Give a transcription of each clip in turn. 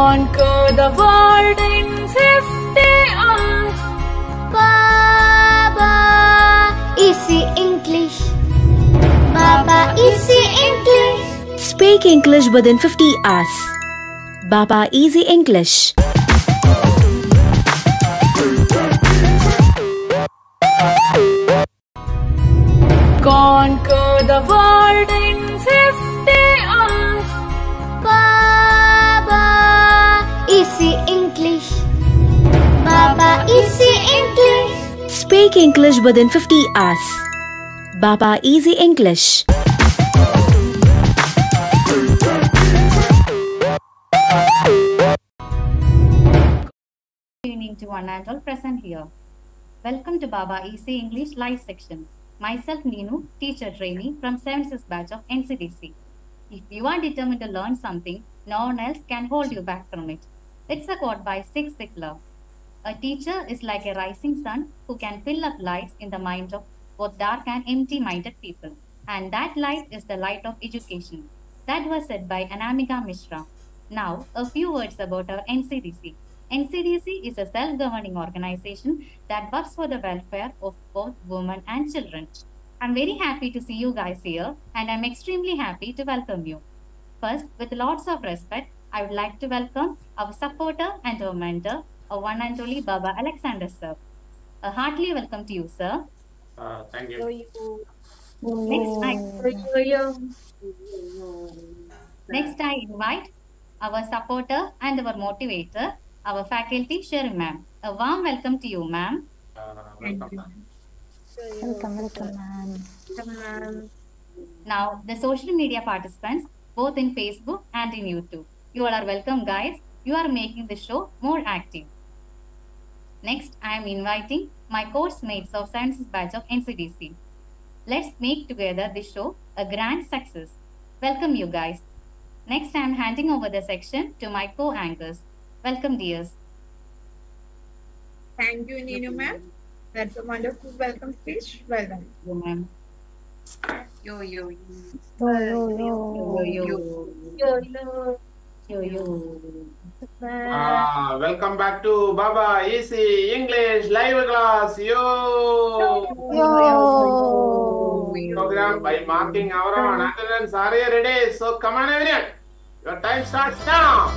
Conquer the world in 50 hours. Baba, easy English. Baba, easy English. Speak English within 50 hours. Baba Easy English. Conquer the world easy English. Baba, easy English. Speak English within 50 hours. Baba Easy English. Good evening to one and all present here. Welcome to Baba Easy English live section. Myself Neenu, teacher trainee from 7th batch of NCDC. If you are determined to learn something, no one else can hold you back from it. It's a quote by Zig Ziglar. A teacher is like a rising sun who can fill up lights in the mind of both dark and empty-minded people. And that light is the light of education. That was said by Anamika Mishra. Now, a few words about our NCDC. NCDC is a self-governing organization that works for the welfare of both women and children. I'm very happy to see you guys here and I'm extremely happy to welcome you. First, with lots of respect, I would like to welcome our supporter and our mentor, our one and only Baba Alexander sir. A heartily welcome to you, sir. Uh, thank you. Next, I, next I invite our supporter and our motivator, our faculty Sherry ma'am. A warm welcome to you, ma'am. Uh, welcome. Welcome, welcome, ma'am. Now, the social media participants, both in Facebook and in YouTube. You all are welcome, guys. You are making the show more active. Next, I am inviting my course mates of Sciences batch of NCDC. Let's make together this show a grand success. Welcome, you guys. Next, I am handing over the section to my co-anchors. Welcome, dears. Thank you, Ninu ma'am. That's a wonderful welcome speech. Well done. You, ma'am. Yo, yo, Yo, yo, Yo, yo. yo. Yo, yo. Uh, welcome back to Baba Easy English live class. Yo! Yo. Program by marking our own attendance. Are you ready? So come on, everyone. Your time starts now.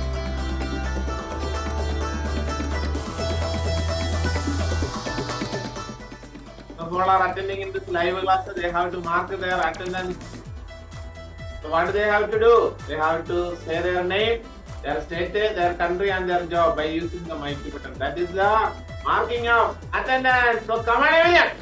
So who are attending in this live class, they have to mark their attendance. So what do they have to do? They have to say their name, their state, their country, and their job by using the mic button. That is the marking of attendance. So come on, everyone.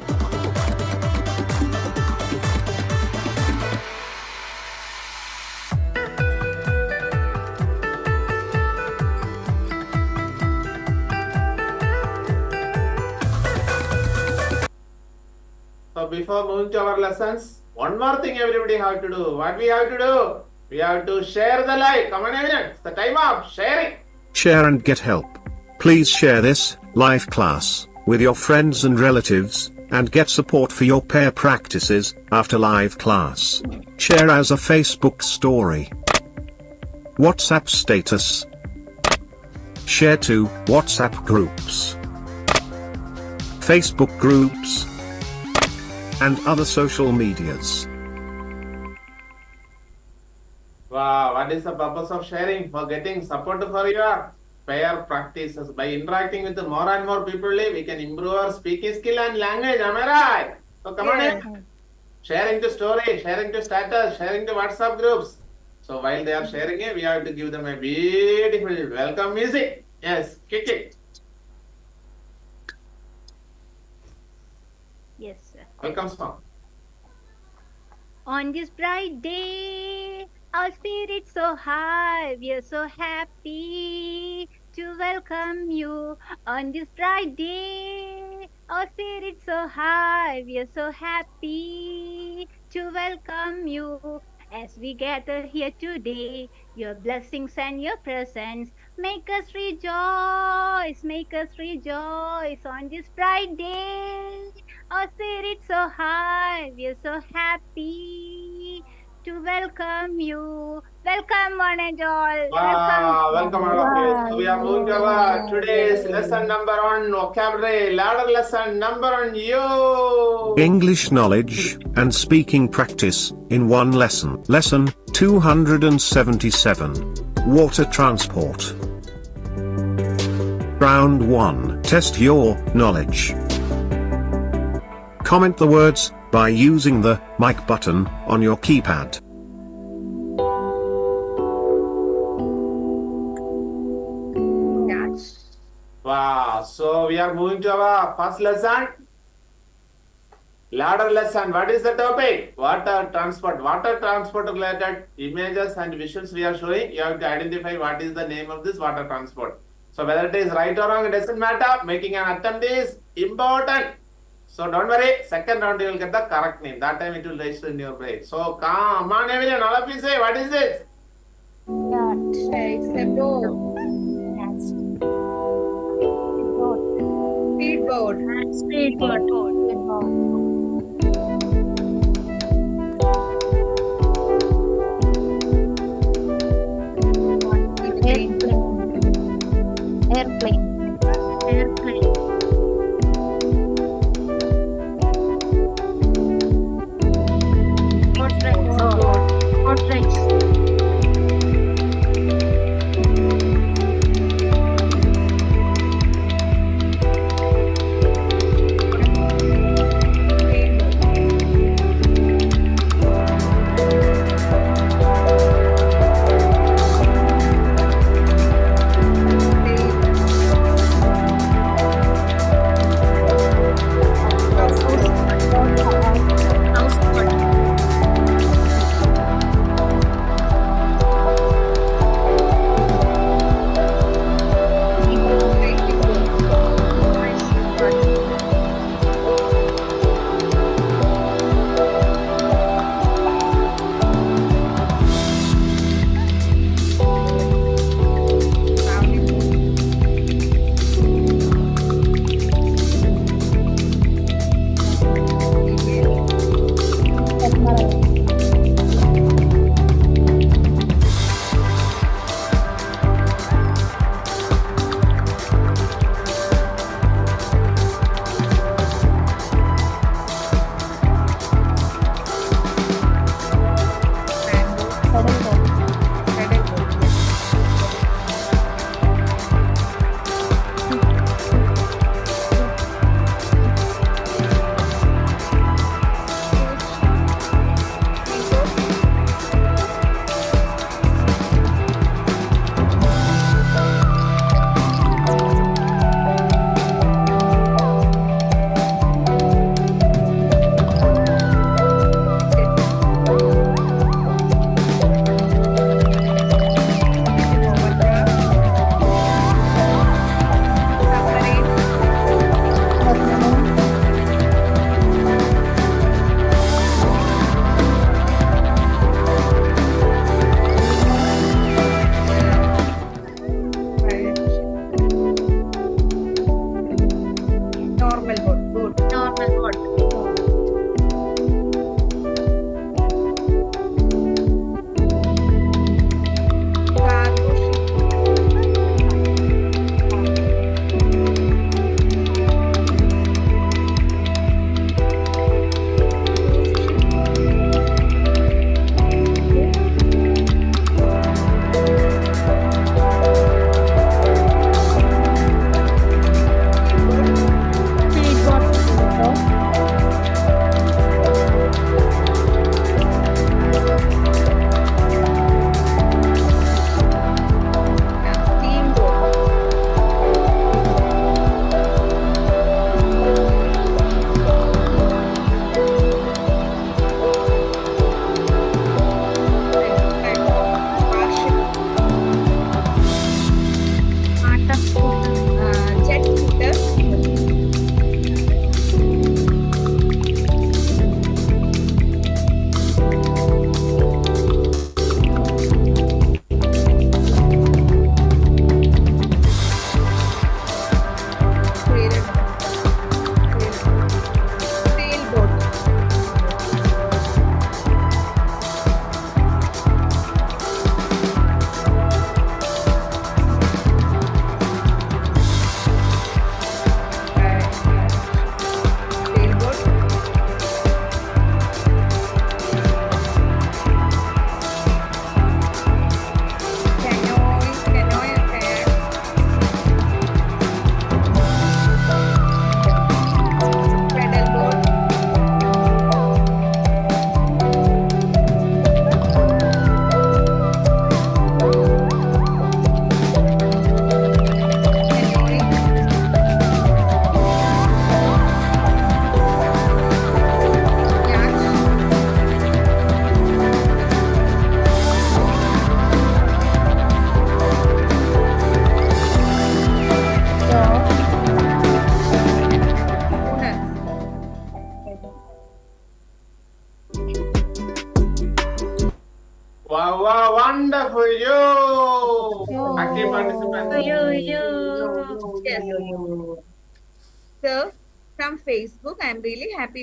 So before moving to our lessons, one more thing everybody have to do. What we have to do? We have to share the live. Come on, everyone. It's the time of sharing. Share and get help. Please share this live class with your friends and relatives and get support for your pair practices after live class. Share as a Facebook story. WhatsApp status. Share to WhatsApp groups. Facebook groups and other social medias. Wow, what is the purpose of sharing? For getting support for your pair practices. By interacting with more and more people, eh, we can improve our speaking skill and language. Am I right? So come on eh. in. Sharing to story, sharing to status, sharing to WhatsApp groups. So while they are sharing it, we have to give them a beautiful welcome music. Yes, kick it. Welcome song. On this bright day, our spirits so high, we are so happy to welcome you. On this bright day, our spirits so high, we are so happy to welcome you. As we gather here today, your blessings and your presence make us rejoice, make us rejoice on this bright day. Oh, our spirits so high, we are so happy to welcome you. Welcome, one and all. Wow, welcome all of you. So we are moving to our today's lesson number one vocabulary, ladder lesson number one. You. English knowledge and speaking practice in one lesson. Lesson 277 Water Transport. Round 1 Test your knowledge. Comment the words by using the mic button on your keypad. Wow. So we are moving to our first lesson. Ladder lesson. What is the topic? Water transport. Water transport related images and visuals we are showing. You have to identify what is the name of this water transport. So whether it is right or wrong, it doesn't matter. Making an attempt is important. So don't worry. Second round you will get the correct name. That time it will register in your brain. So come on, everyone. All of you say what is this? It's a boat. Speedboat. Airplane. Airplane. Airplane.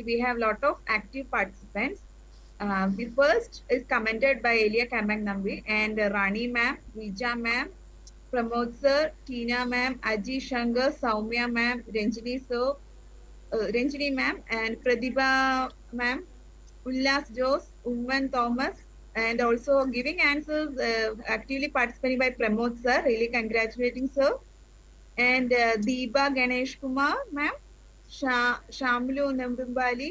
We have a lot of active participants. Uh, the first is commented by Elia Kambang Nambi and Rani ma'am, Vija ma'am, Pramod sir, Tina ma'am, Aji Shankar, Soumya ma'am, Ranjini sir, uh, ma'am, and Pradibha ma'am, Ullas Jose, Umman Thomas, and also giving answers uh, actively participating by Pramod sir. Really congratulating sir. And uh, Deepa Ganesh Kumar ma'am, Shamlu Namdumbali,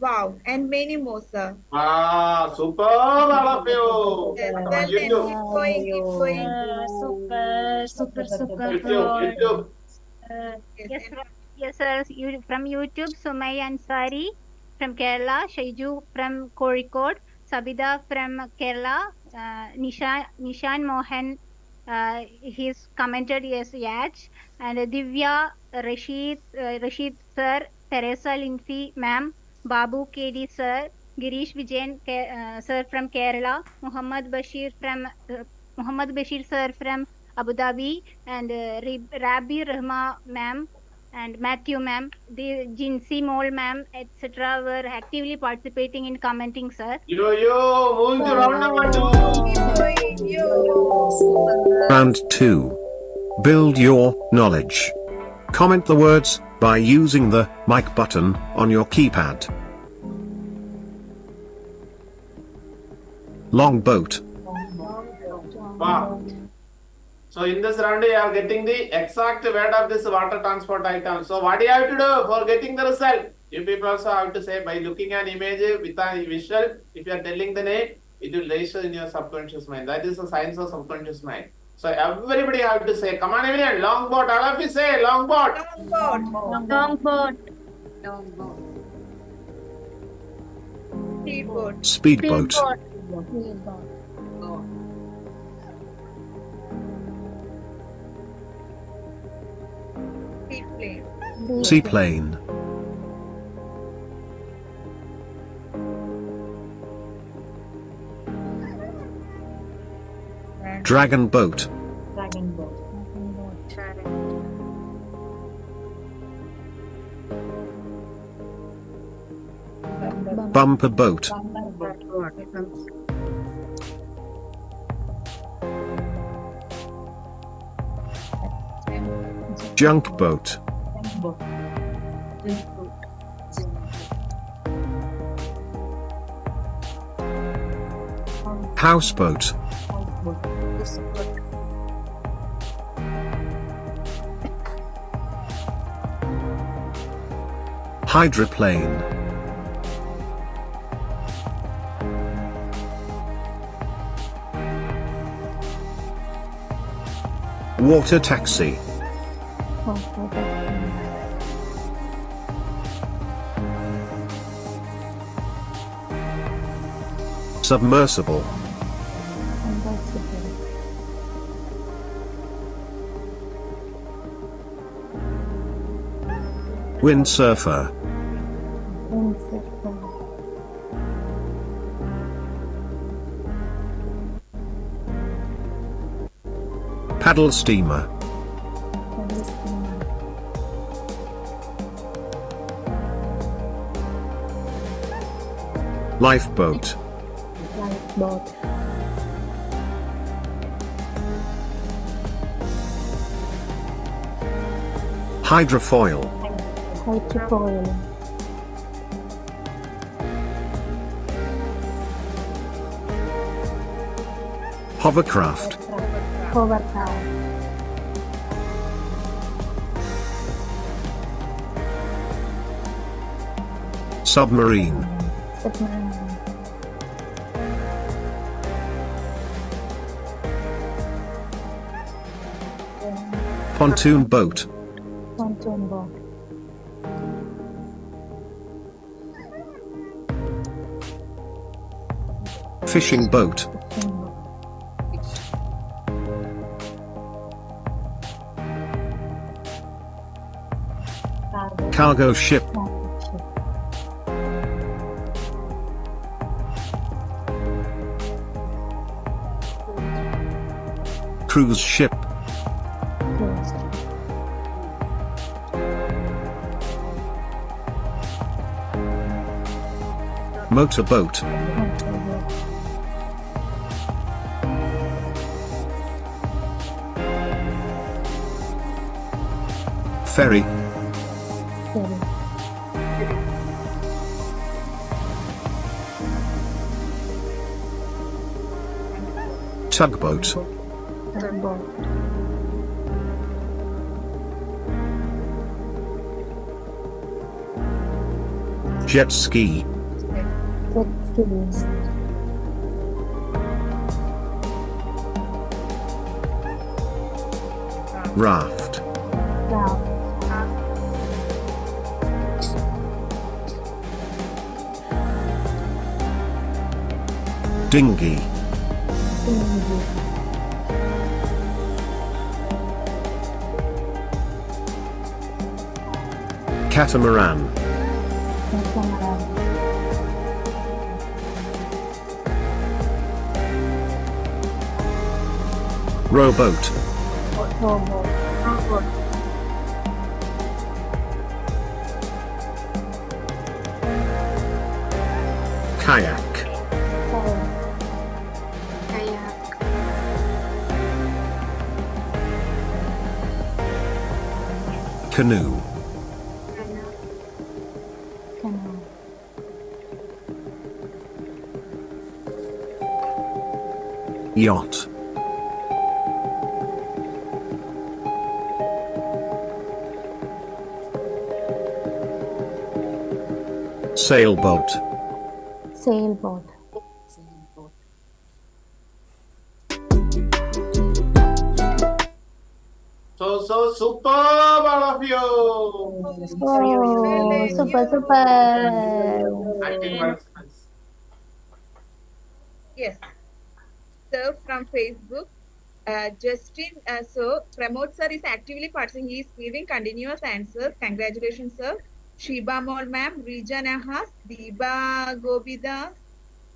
wow, and many more sir. Ah, superb, all of you. Yes, well done. Keep going, keep going. Uh, super, super, super. YouTube, YouTube. Uh, Yes, yes, yes, sir. You, from YouTube, Sumay Ansari from Kerala, Shaiju from Kozhikode, Sabida from Kerala, uh, Nisha, Nishan Mohan, uh, he's commented yes, Yach, and Divya, uh, Rashid Rashid Rashid sir Teresa Linphy ma'am Babu K D sir Girish Vijayan sir from Kerala Mohammed Basheer from Mohammed Basheer sir from Abu Dhabi and Rabi Rahma ma'am and Matthew ma'am Jincy Mol ma'am etcetera were actively participating in commenting sir yo yo moong round number 2 round 2 build your knowledge Comment the words by using the mic button on your keypad. Longboat, Wow. So in this round, you are getting the exact weight of this water transport item. So what do you have to do for getting the result? You people also have to say by looking an image with a visual, if you are telling the name, it will register in your subconscious mind. That is the science of subconscious mind. So everybody have to say, come on everyone, long boat, all of you say, long boat. Longboat, Longboat. speedboat, speedboat, seaplane, seaplane, dragon boat, Dragon boat. bumper boat, junk boat, boat. houseboat, Houseboat. Hydroplane, water taxi, submersible, windsurfer, paddle steamer, lifeboat, hydrofoil, hovercraft, submarine, pontoon boat, fishing boat, Cargo. ship, cruise ship, Motorboat. Ferry. Tugboat. Jet ski. Raft. Dinghy. Catamaran. Rowboat. Kayak. Canoe. Yacht. Sailboat. Sailboat. Justin, uh, so Pramod sir is actively participating. He is giving continuous answers. Congratulations, sir. Shiba Mol ma'am, Rija Nahas, Diba Gobida,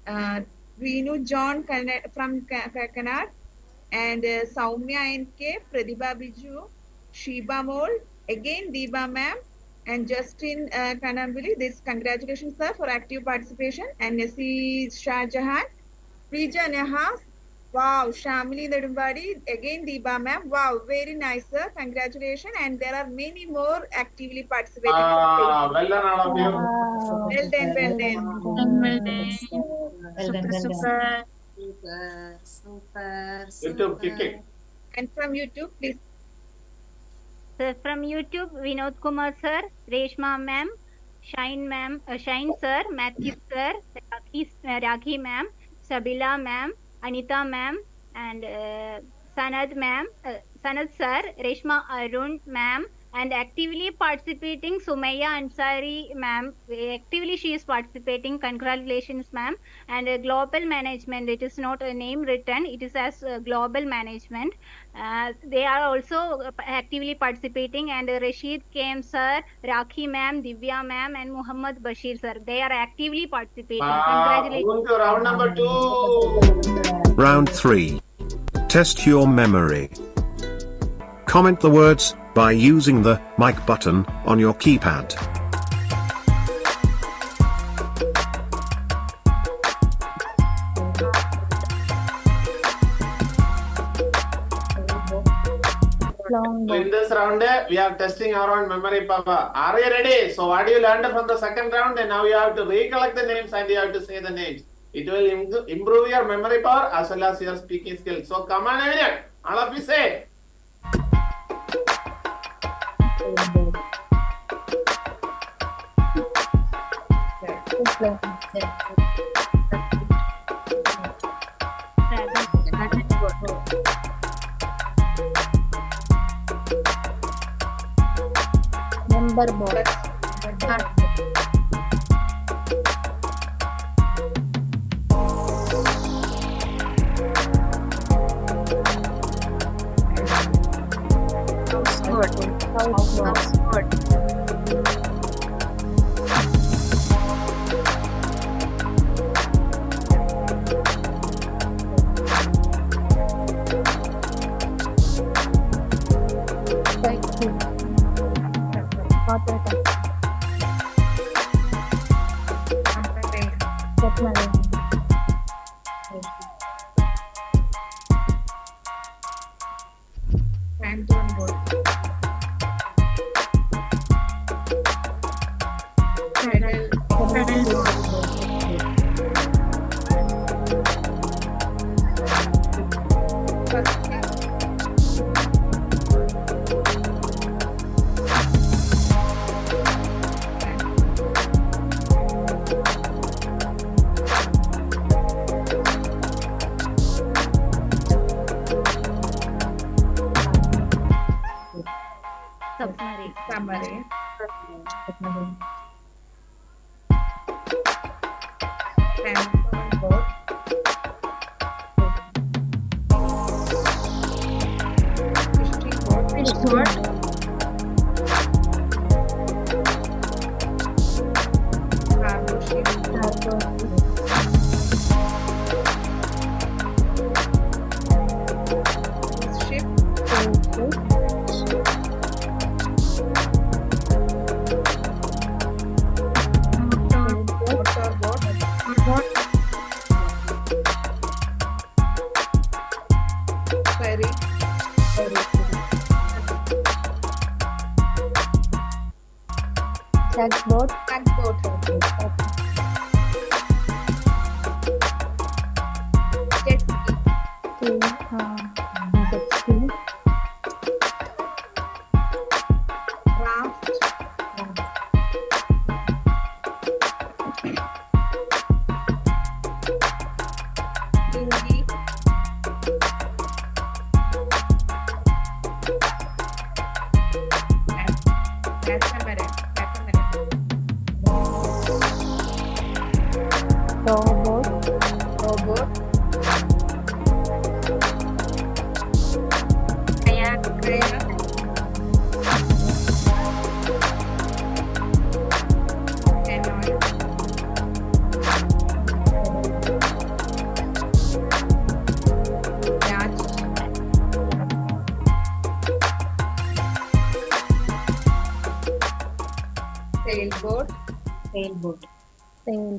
uh, Renu John from Ka- Ka- and uh, Saumya NK, Pradibha Biju, Shiba Mol, again Diba ma'am, and Justin uh, Kanambuli. This congratulations, sir, for active participation. And Nasi Shah Jahan, Rija Nahas, wow, Shamli Nedumbadi, again Diba ma'am, wow, very nice, sir. Congratulations. And there are many more actively participating. Ah, well done, all of you. Well done, well done. Well done, well done. Super. Super, super, YouTube, kick. And from YouTube, please. Sir, from YouTube, Vinod Kumar sir, Reshma ma'am, Shine ma'am, uh, Shine sir, Matthew sir, Rakhi, uh, Rakhi ma'am, Sabila ma'am, Anita ma'am, and uh, Sanad ma'am, uh, Sanad sir, Reshma Arun ma'am, and actively participating Sumaya Ansari ma'am. Actively she is participating. Congratulations ma'am. And uh, global management, it is not a name written, it is as uh, global management. Uh, they are also uh, actively participating and uh, Rashid Kem sir, Rakhi ma'am, Divya ma'am and Muhammad Bashir sir. They are actively participating. Ah, Congratulations. to round number two. Round 3. Test your memory. Comment the words by using the mic button on your keypad. So in this round, eh, we are testing our own memory power. Are you ready? So what do you learned from the second round, and now you have to recollect the names and you have to say the names. It will improve your memory power as well as your speaking skills. So come on, everyone. All of you say. Number box. Number Outlaws.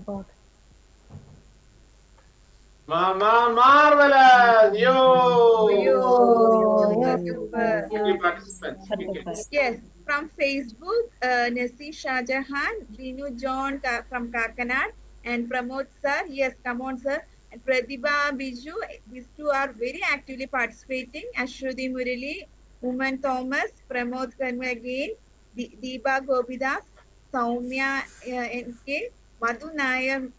Sailboat. Ma- ma- marvelous! Yo! Yo, super. Three participants. Yes, from Facebook, uh, Nasi Shahjahan, Rinu John Ka- from Kakkanad, and Pramod sir. Yes, come on, sir. And Pratibha Biju, these two are very actively participating. Ashwati Murali, Uman Thomas, Pramod Karma again, Di- Deepa Gopidas, Saumya uh, NK, Madhu Nair,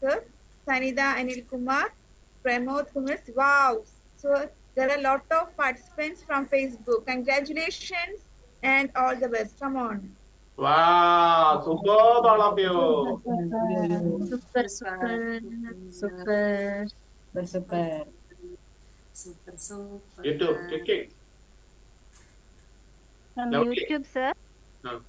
sir, Sanida Anil Kumar, Pramod Kumar. Wow! So there are a lot of participants from Facebook. Congratulations and all the best. Come on. Wow! Superb, all of you. Super, super. Super. Super, super. You too. Kick it. From Lovely. YouTube, sir. No.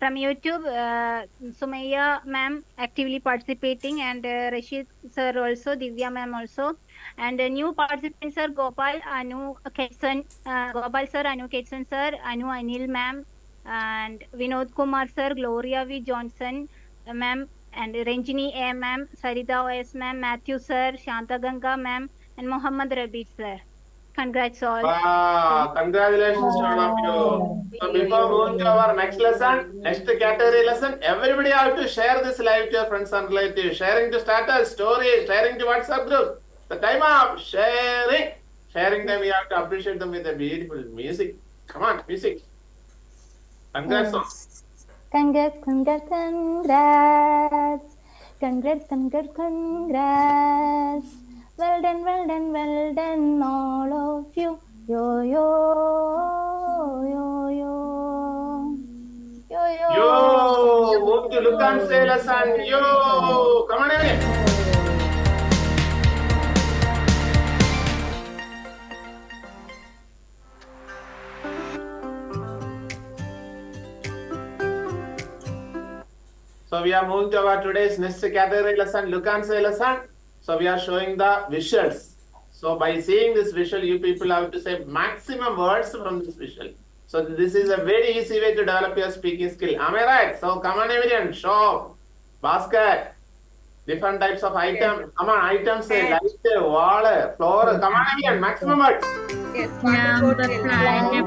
From YouTube, uh, Sumaya ma'am actively participating and uh, Rashid sir also, Divya ma'am also. And uh, new participants are Gopal, Anu Ketsan, uh, Gopal sir, Anu Ketsan sir, Anu Anil ma'am, and Vinod Kumar sir, Gloria V. Johnson uh, ma'am, and Ranjini A ma'am, Sarita OS ma'am, Matthew sir, Shanta Ganga ma'am, and Muhammad Rabi sir. Congrats all. Wow! Congratulations to all of you. So before moving to our next lesson, next category lesson, everybody have to share this live to your friends and relatives. Sharing to status, stories, sharing to WhatsApp group. The time of sharing. Sharing time, we have to appreciate them with a beautiful music. Come on, music. Congrats. on- Congrats, congrats, congrats. Congrats, congrats, congrats. Well done, well done, well done, all of you. Yo, yo, yo, yo. Yo, yo. Yo, move to look and say lesson. Yo, come on in. So we are moving to our today's next category lesson, look and say lesson. So we are showing the visuals. So by seeing this visual, you people have to say maximum words from this visual. So this is a very easy way to develop your speaking skill. Am I right? So come on everyone, show basket. Different types of items. Come on, items. yes. Light, wall, floor. Come on again. Maximum words. Yes, water fine.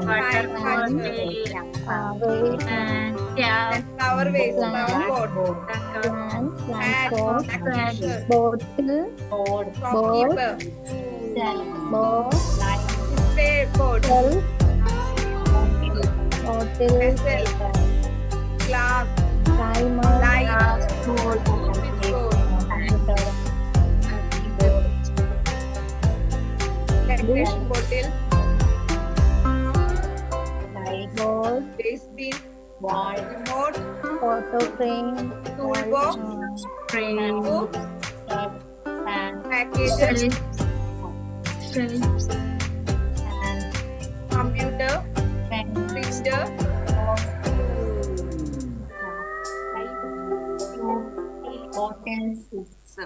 bottle, Wait, and yeah, flower vase, flower pot. Hat, bottle, board, Shopkeeper. board. bottle, bottle, Vessel. Glass. timer, Light. Photo frame, Toolbox. frame, and Packages. shelves, Computer. pen, Printer. bottles,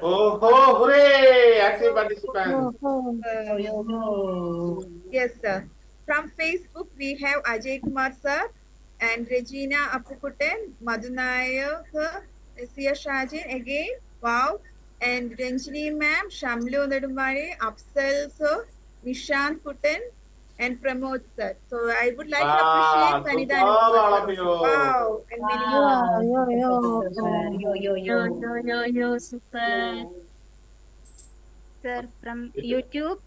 Oh, oh, hooray! Active participants. Yes, sir. From Facebook, we have Ajay Kumar, sir, and Regina Apukuten, Madhunaya, sir, Sia Shajin again. Wow. And Ranjini ma'am, Shamlu Nedumari, Afsal, sir, Nishant Kutten, and Pramod, sir. So I would like Wow, to appreciate Sanida. superb, and all Kumar, of sir. you. Wow. And many yo, more. yo, yo, yo, yo, yo, yo. yo, yo, yo, super. Sir, from YouTube,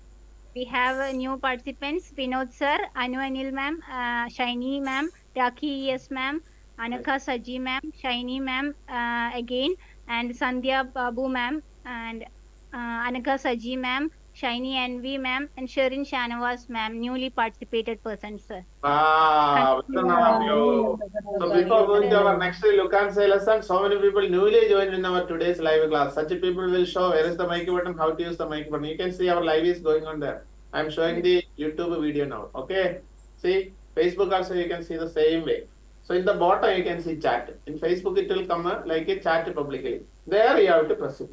we have uh, new participants, Vinod sir, Anu Anil ma'am, uh, Shiny ma'am, Raki yes ma'am, Anaka Saji ma'am, Shiny ma'am uh, again, and Sandhya Babu ma'am, and uh, Anaka Saji ma'am, Shiny Envy ma'am, and Sherin Shanawaz ma'am, newly participated persons, sir. Done, you. So before going to our next look and say lesson, so many people newly joined in our today's live class. Such people will show where is the mic button, how to use the mic button. You can see our live is going on there. I'm showing the YouTube video now. Okay. See, Facebook also you can see the same way. So in the bottom you can see chat. In Facebook it will come like a chat publicly. There you have to press it.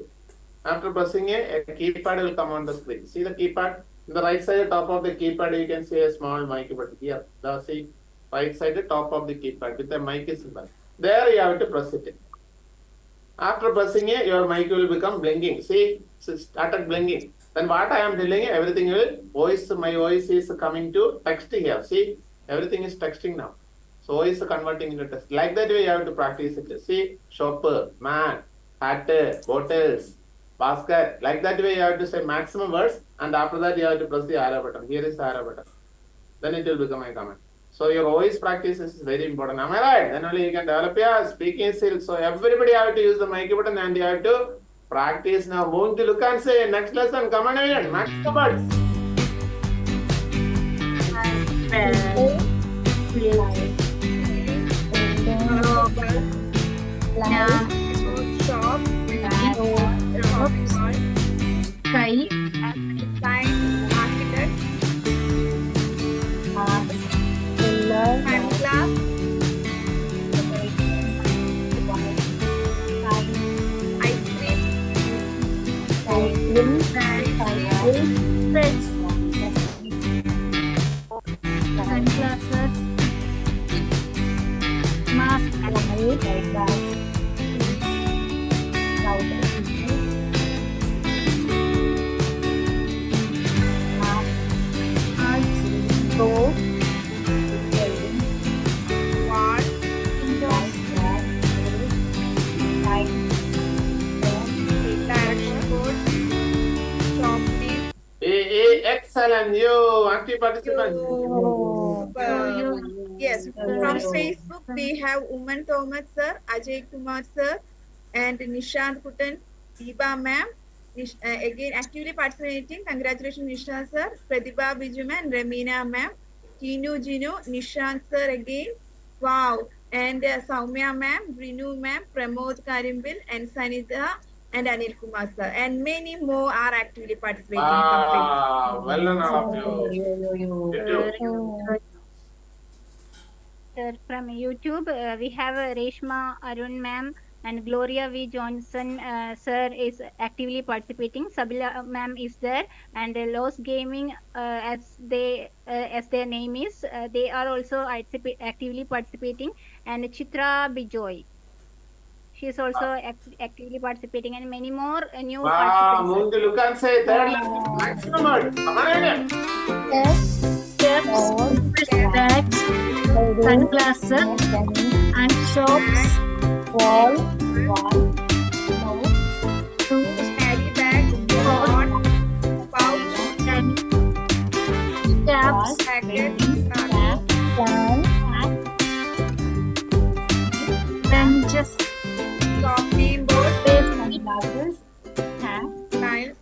After pressing it, a keypad will come on the screen. See the keypad? In the right side top of the keypad you can see a small mic button here. See right side top of the keypad with the mic symbol. There you have to press it. After pressing it, your mic will become blinking. See, it started blinking. Then what I am telling you, everything will voice. My voice is coming to text here. See, everything is texting now. So voice converting into text. Like that way, you have to practice it. See, shopper, man, hat, bottles, basket. Like that way, you have to say maximum words, and after that, you have to press the arrow button. Here is the arrow button. Then it will become a command. So your voice practice is very important. Am I right? Then only you can develop your speaking skills. So everybody have to use the mic button and you have to practice now. Moving to look and say next lesson. Come on, everyone. Max the words. light, Shop. Sky, Sign. Architect. pillar, Time class. Ice cream. cycling, cycle, sunglasses, mask, go, board. Shop name. Eh, eh, excellent. You active participant. Uh, yes, from Facebook we have Uman Thomas sir, Ajay Kumar sir, and Nishant Kutan, Deepa ma'am. Nish, uh, again actively participating. Congratulations Nishant sir, Pratibha Biju ma'am, Ramina ma'am, Tinu Jinu, Nishant sir again. Wow. And uh, Soumya ma'am, Rinu ma'am, Pramod Karimbil, and Sanitha and Anil Kumar sir. And many more are actively participating. Wow, well done, all of you. YouTube. Sir, from YouTube, uh, we have uh, Reshma Arun ma'am and Gloria V. Johnson uh, sir is actively participating. Sabila ma'am is there, and uh, Los Gaming, uh, as they uh, as their name is, uh, they are also actively participating. And Chitra Bijoy, She is also act- actively participating, and many more uh, new Wow, participants. move to look and say third lesson. Maximum word. Come on in. Steps, sunglasses, and shops, wall, Carry bag, pot, pouch, caps, packet, benches, shopping board, pavement, tiles,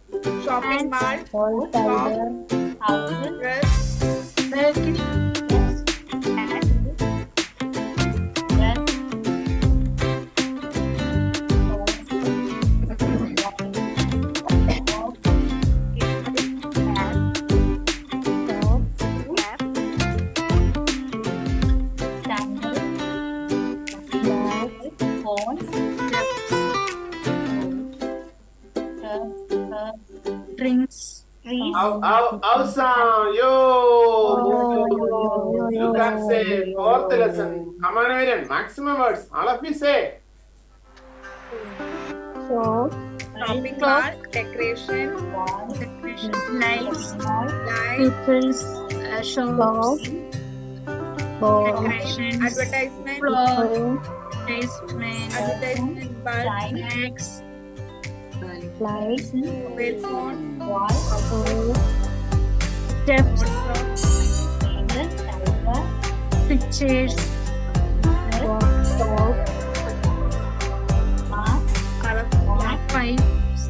shopping mall, wall powder, dress, bakery, drinks, Out, out, awesome. Yo. Move to look and say fourth lesson. Come on in. Maximum words. All of you say. soap, shopping mall, decoration, lights, light, people's uh, shops, decorations, advertisement, floor, placement, advertisement. Bulb, snacks, lights, mobile phone, steps, WhatsApp, pictures, soap, color, pipe,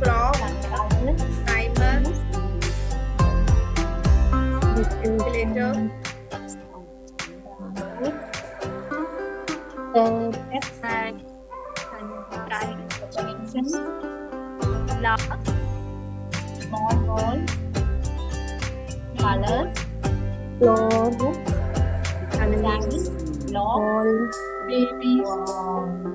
clock, timer, calculator, bag, Glass, small balls, colors, floor, candles, log, wall, babies,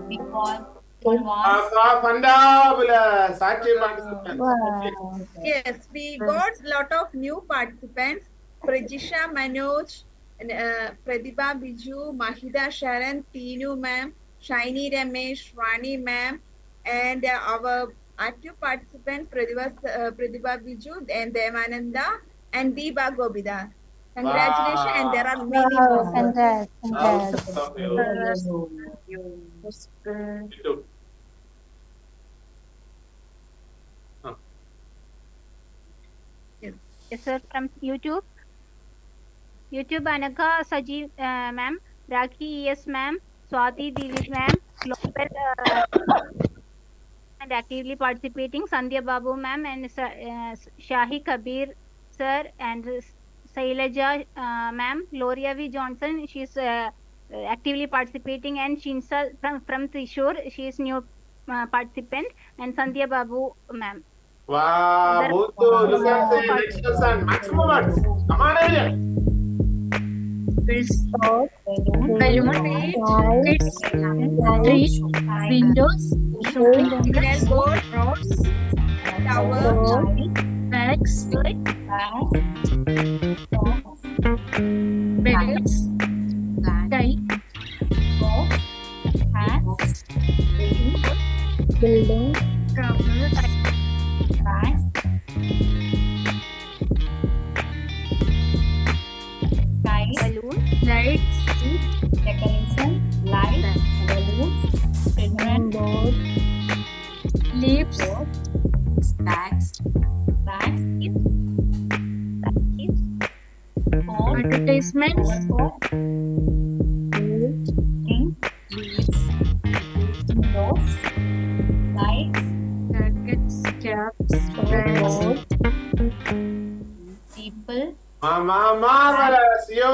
big ball, small ones. Fabulous. Sakshi participants. Yes, we got lot of new participants. Prajisha Manoj, and, uh, Pratibha Biju, Mahida Sharan, Teenu ma'am, Shiny Ramesh, Rani ma'am, and uh, our active participants Pratibha, uh, Pratibha Biju and Devananda and Deepa Gobida. Congratulations, wow. and there are many more. congrats, congrats. of you. You too. Yes, sir, from YouTube. YouTube, Anaka Sajeev uh, ma'am, Rakhi ES ma'am, Swati Dilip ma'am, Global uh, and actively participating, Sandhya Babu ma'am and uh, Shahi Kabir sir and Sailaja uh, ma'am, Gloria V. Johnson, she is uh, actively participating and Shinsa from, from Trishur, she is new uh, participant and Sandhya Babu ma'am. Wow, to look and say next lesson. Maximum words. Come on in. Soap, balloon, kids, street, windows, Signal board, roads, tower, bags, beds, kite, building, advertisements, ink, leaves, windows, lights, jackets, caps, bags, people, Mama, marvelous. Yo.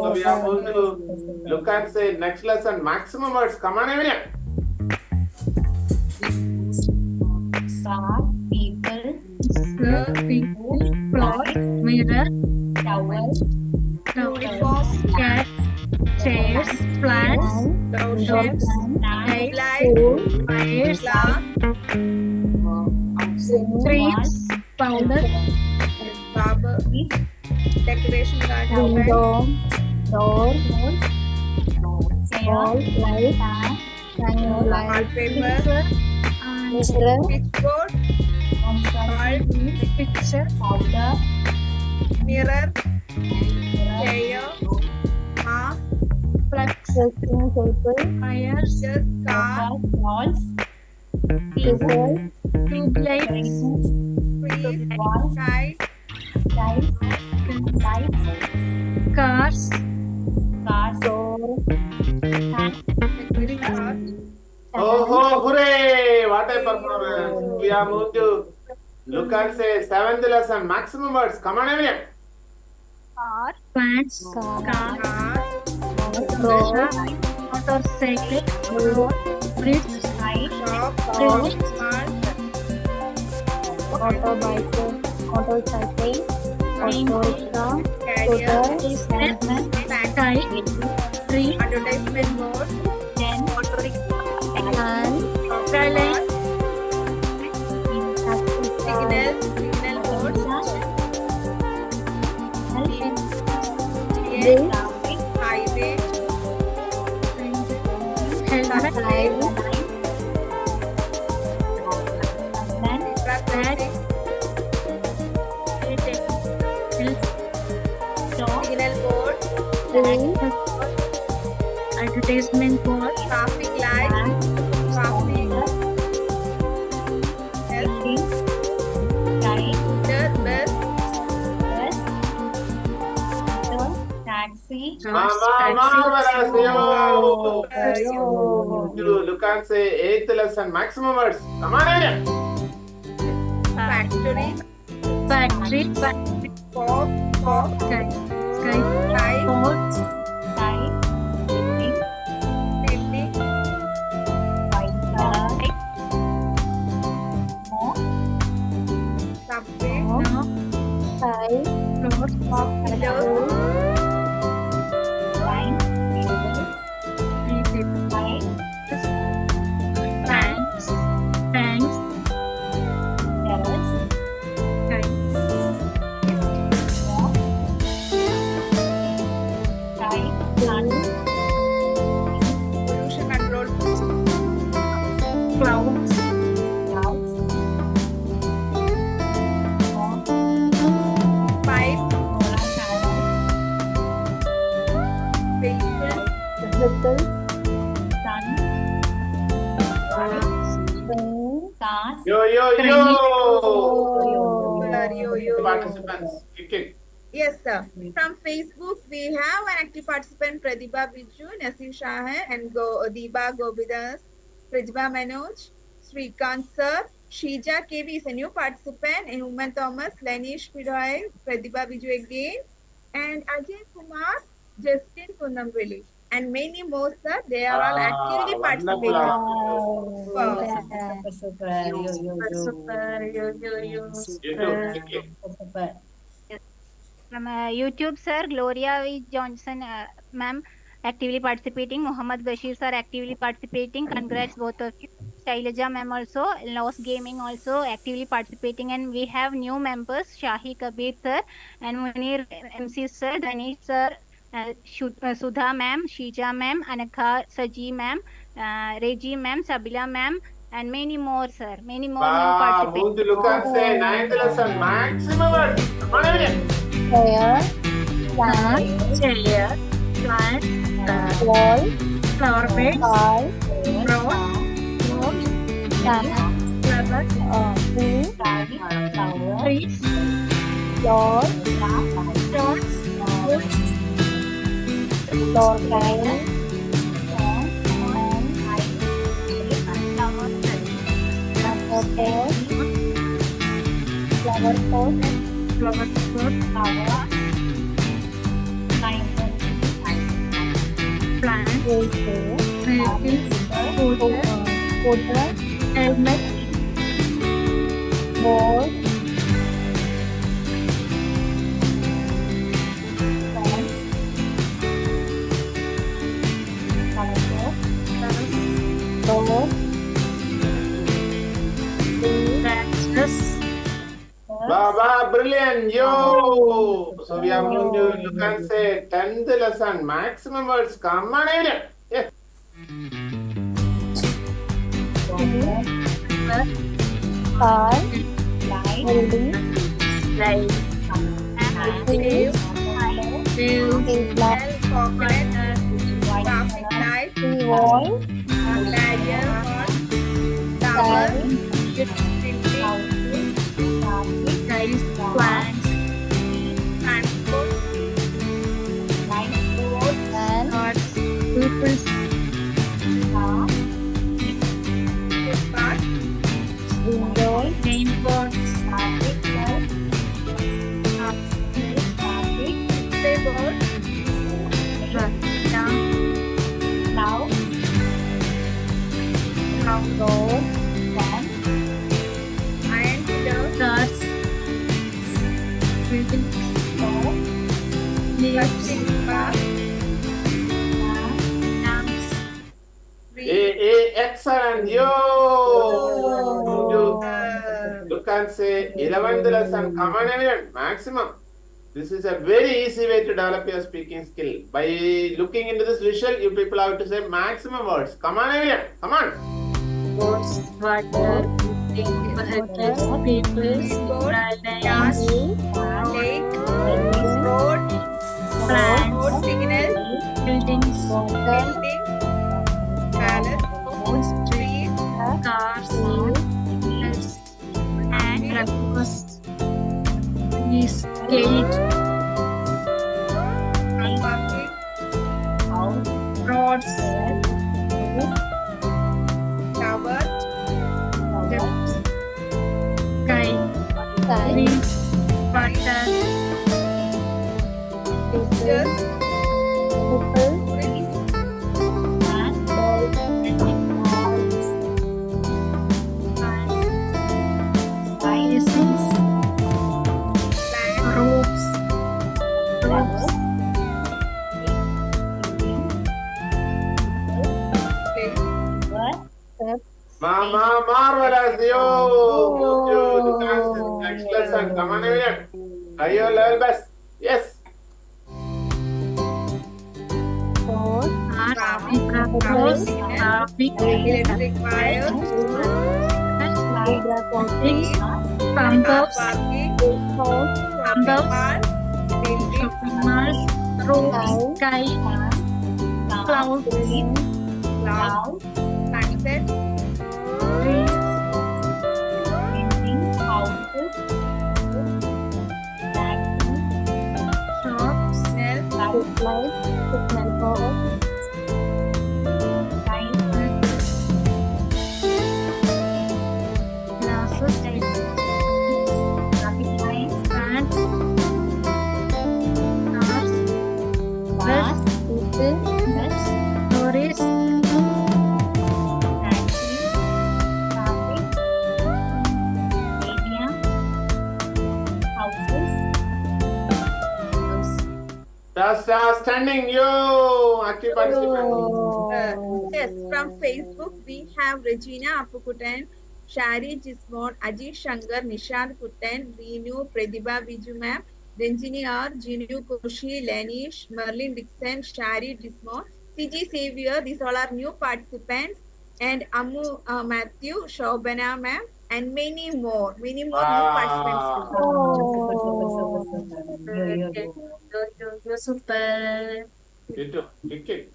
So we are going to look and say next lesson. Maximum words. Come on, everyone. Plants, cloud knife, light, wires, glass, powder, barber, decoration garden, window, door, wall, light, wallpaper, switchboard, bulb, picture, mirror, chair, flex, wires, car, tube lights, trees, kite, cars, including cars. Oh, oh, hooray! What a performance! We are moved to look and say seventh lesson, maximum words. Come on, everyone. plants, car, Car, motorcycle, bridge, shop, bridge, mall, carrier, sky, tree, advertisement board, skyline, signal, signal board, train, board, advertisement board, traffic, Taxi. Mama, marvelous! Yo! To look and say eighth lesson, maximum words. Come on, everyone. factory, factory, pop, pop, sky, sky, kite, boat, an active participant, Pratibha Biju, Nasir Shah, and Go Deepa Gobidas, Pratibha Manoj, Srikant sir, Shija KV is a new participant, and Uman Thomas, Lanish Piroy, Pratibha Biju again, and Ajay Kumar, Justin Punambili, and many more, sir. They are all Ah, actively wonderful. participating. Wow. super, yo, yo, yo, You too, kick it. From uh, YouTube, sir, Gloria V. Johnson, uh, ma'am, actively participating. Muhammad Bashir, sir, actively participating. Congrats, both of you. Shailaja, ma'am, also. Lost Gaming, also actively participating. And we have new members, Shahi Kabir, sir, and Munir MC, sir, Danish, sir, uh, uh, Sudha, ma'am, Shija, ma'am, Anakha Saji, ma'am, uh, Reji, ma'am, Sabila, ma'am, and many more, sir. Many more new participants. move to look and say ninth lesson, maximum words. Come on, everyone. plant, chair, plant, wall, flower bed, road, road, flower, trees, roads, wood, flower pot, plant, vehicle, scooter, helmet, ball, door, branches, Baba, brilliant, yo! So we are going to look and say tenth lesson, maximum words. Come on, everyone. Yes. car, Light. building, Light. trees, Bell, coconut, traffic light, tree wall, ladder, tower, building, Nice plants. transport, and Thoughts. People's footpath, window, neighbors. playboard, excellent. Yo! You, you can say 11th lesson, common evident, maximum. This is a very easy way to develop your speaking skill. By looking into this visual, you people have to say maximum words. Come on, evident. Come on. Boats. Water. Vehicles. People. Gardens. lake, road, Plants. signal, Buildings. building, palace, street, Wheels. And breakfast. Is Roads. tower, Steps. Sky. sky, Trees. Place, Mama, marvelous. Yo! Good, good. You can say next lesson. Come on, evident. Try your level best. Yes. door, Traffic. Traffic. Traffic. electric wire, Things. Pump car ups. parking, house, shopping mall, building, Shopping malls. Roads. Sky. Clouds. cloud, sunset, Trees. Shops. smell, street light, signal board, Start, start standing. Yo! Active participant. Uh, yes, from Facebook, we have Regina Apukutan, Shari Jismon, Ajit Shankar, Nishant Kutan, Reenu, Pradibha Viju ma'am, Ranjini R, Jinu Kushi, Lanish, Merlin Dixon, Shari Jismon, CG Xavier, these all are new participants, and Amu uh, Matthew, Shobana ma'am, and many more, many more new participants. You're super. You too. Kick.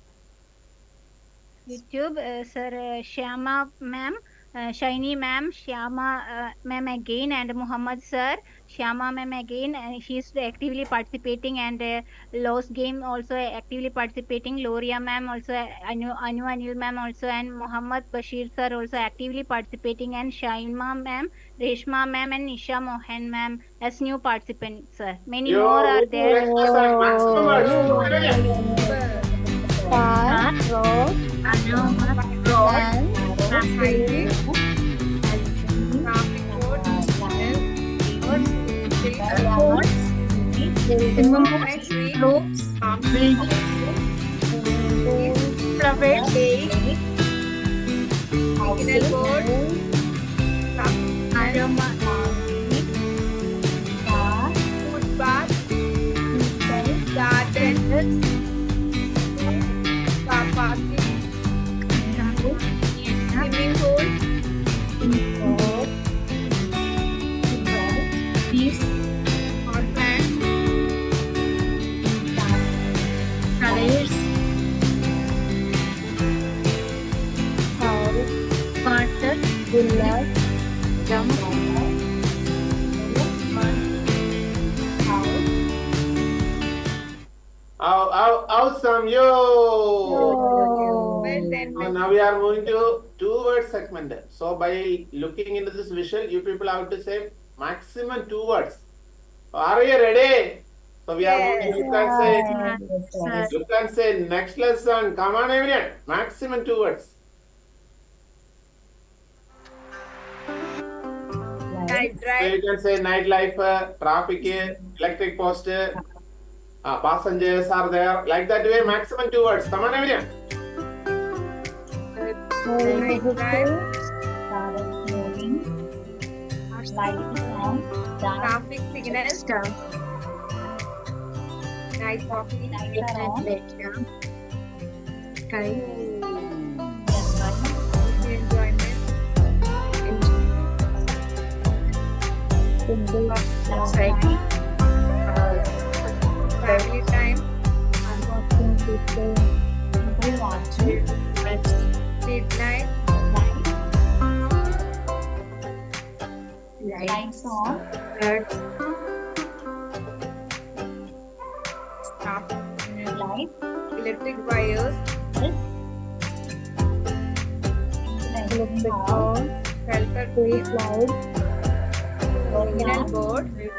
YouTube, uh, sir uh, Shyama ma'am, uh, Shiny ma'am, Shyama uh, ma'am again, and Muhammad sir, Shyama ma'am again. Uh, she's actively participating, and uh, Lost game also actively participating. Loria ma'am also, uh, Anu Anu Anil ma'am also, and Muhammad Bashir sir also actively participating, and Shaima ma'am, Reshma ma'am, and Nisha Mohan ma'am as new participants. Sir, many Yo! more are Next there. lesson. Maximum words. Come on, evident. Building, street, Slopes, buildings, private, signal board, aroma, footpath, garden, car parking, swimming pool, Jump. Aw- aw- Awesome, yo! Well. So now we are moving to two word segment. So by looking into this visual, you people have to say maximum two words. Are you ready? So we are moving. You can say. Sir. You can say next lesson. Come on, everyone. Maximum two words. You can say nightlife, uh, traffic, electric post, uh, passengers are there. Like that way, maximum two words. Come on, everyone. Night drive. Traffic signals. Night coffee. Enjoyment. Family time. Midnight. Lights on. Stop. Light. Electric wires. Electric cord. Shelter Street tree. Light. Board.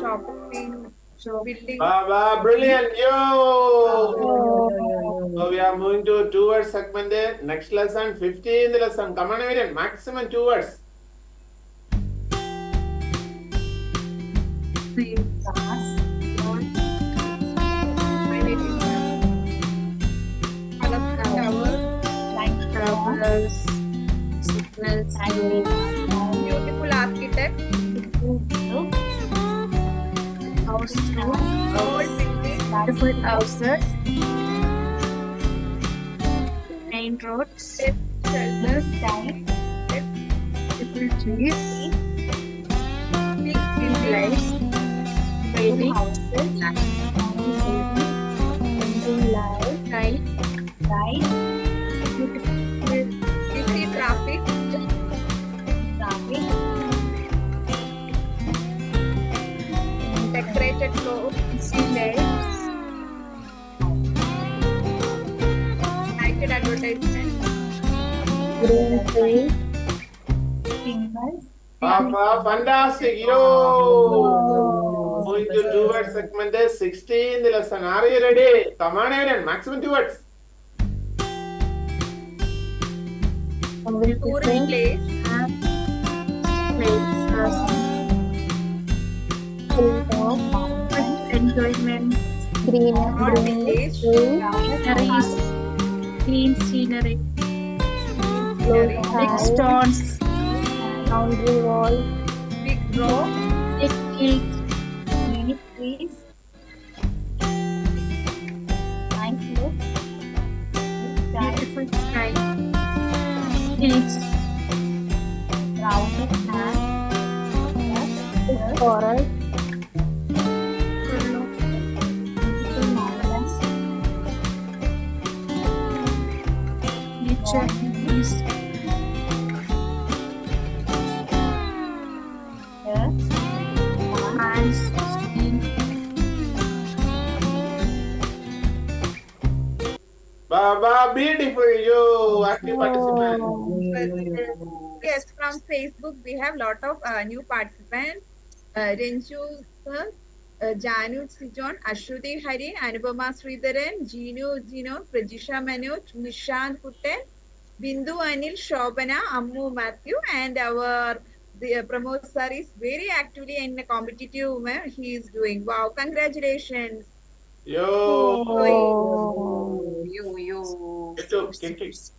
Shopping. Building. Baba, brilliant, yo! Oh. So we are moving to two word segment. there. Next lesson, 15th lesson. Come on, everyone. Maximum two words. Beautiful architect. Building. Beautiful houses. Main roads. Beautiful trees. Big. Lights. Building. Engine light. Light. Busy traffic. Decorated floor. Lights. Lighted advertisement. Green tree. Baba, fantastic, yo! Moving to two word segment. 16th lesson. Are you ready? Come on, everyone. Maximum two words. Touring place. Hilltop. Enjoyment. Green. Green village. Trees. Clean scenery. Big stones. Boundary wall. Big rock. Big hills. Many trees. Yo! Active participant. Yes, from Facebook we have lot of uh, new participants. Uh, Renju sir, uh, Janu Sijon, Ashruti Hari, Anupama Sridharan, Ginu Gino, Prajisha Manoj, Nishant Putten, Bindu Anil Shobana, Ammu Matthew, and our the uh, Pramod sir is very actively in a competitive manner. He is doing wow. Congratulations. Yo! You, you. Get to, get it.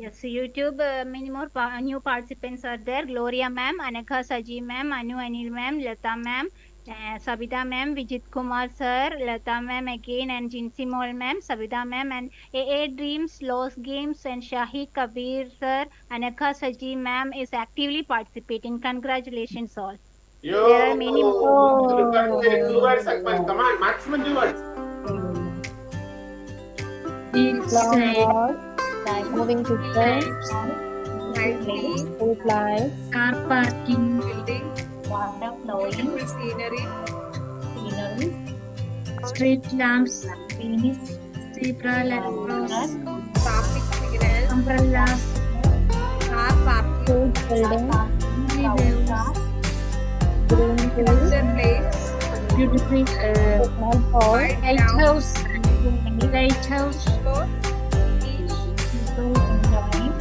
Yes, YouTube, uh, many more pa- new participants are there. Gloria ma'am, Anakha Saji ma'am, Anu Anil ma'am, Lata ma'am, uh, Sabita ma'am, Vijit Kumar sir, Lata ma'am again, and Jinsi Mol ma'am, Sabita ma'am, and AA Dreams, Lost Games, and Shahi Kabir sir, Anakha Saji ma'am is actively participating. Congratulations all. Yo! There are many more. You can say two word segment. Come on, maximum two words. Beach Walk. moving pictures, Sightseeing. street lights, car parking, Building. water flowing, scenery. scenery, street lamps, trees, zebra lampposts, Traffic signals. umbrellas, Car parking. huge building, green place. beautiful uh, signal post, White lighthouse, lighthouse. People enjoying,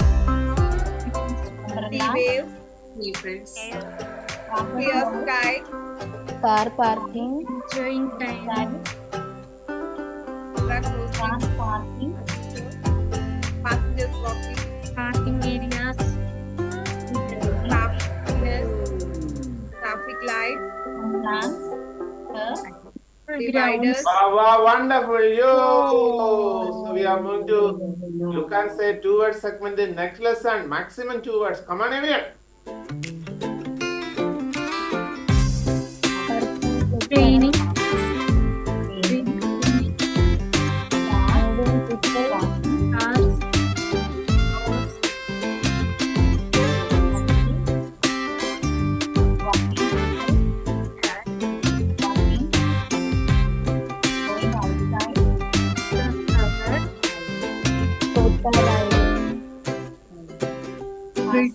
Sea waves. Clear sky. car parking, enjoying time, Truck crossing. car parking, Passengers walking. parking areas, Traffic signals. Traffic lights. lamps, curves, Dividers. Wow, wow, wonderful. Yo! Oh. So we are going to look and say two word segment in next lesson. Maximum two words. Come on, everyone. training,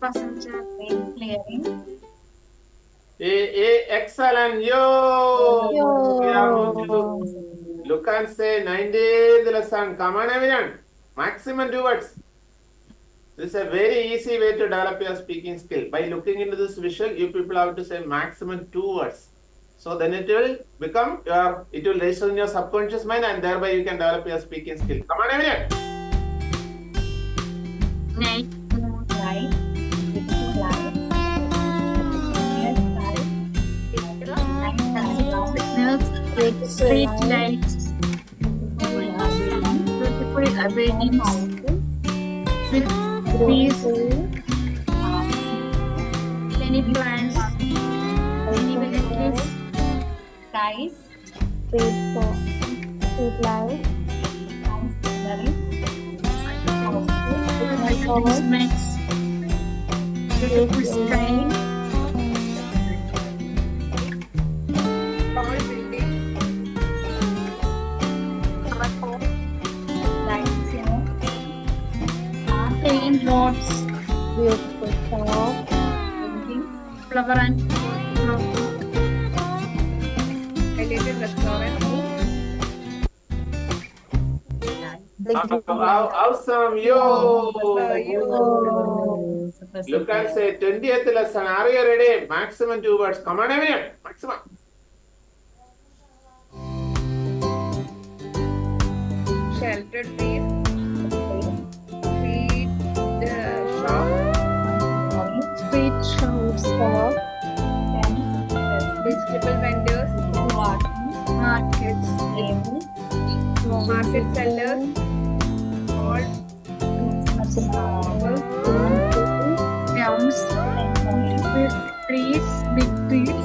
passenger, clearing, A, A, excellent. Yo! Yo. We are going to look and say 90th lesson. Come on, everyone. Maximum two words. This is a very easy way to develop your speaking skill. By looking into this visual, you people have to say maximum two words. So then it will become your, it will register in your subconscious mind and thereby you can develop your speaking skill. Come on, everyone. night, signals, street lights, beautiful buildings, with trees, many plants, many vehicles, skies, street lights, advertisements, beautiful sky, Tall building. lights, you know, plain roads, beautiful shop, flower and restaurant. Awesome. Yo! Look at say 20th lesson. Are you ready? Maximum two words. Come on, everyone. Maximum. Sheltered place. Street. Uh, shop. street shops, shop, Vegetable vendors. markets, Market sellers. Dams, big trees, big trees,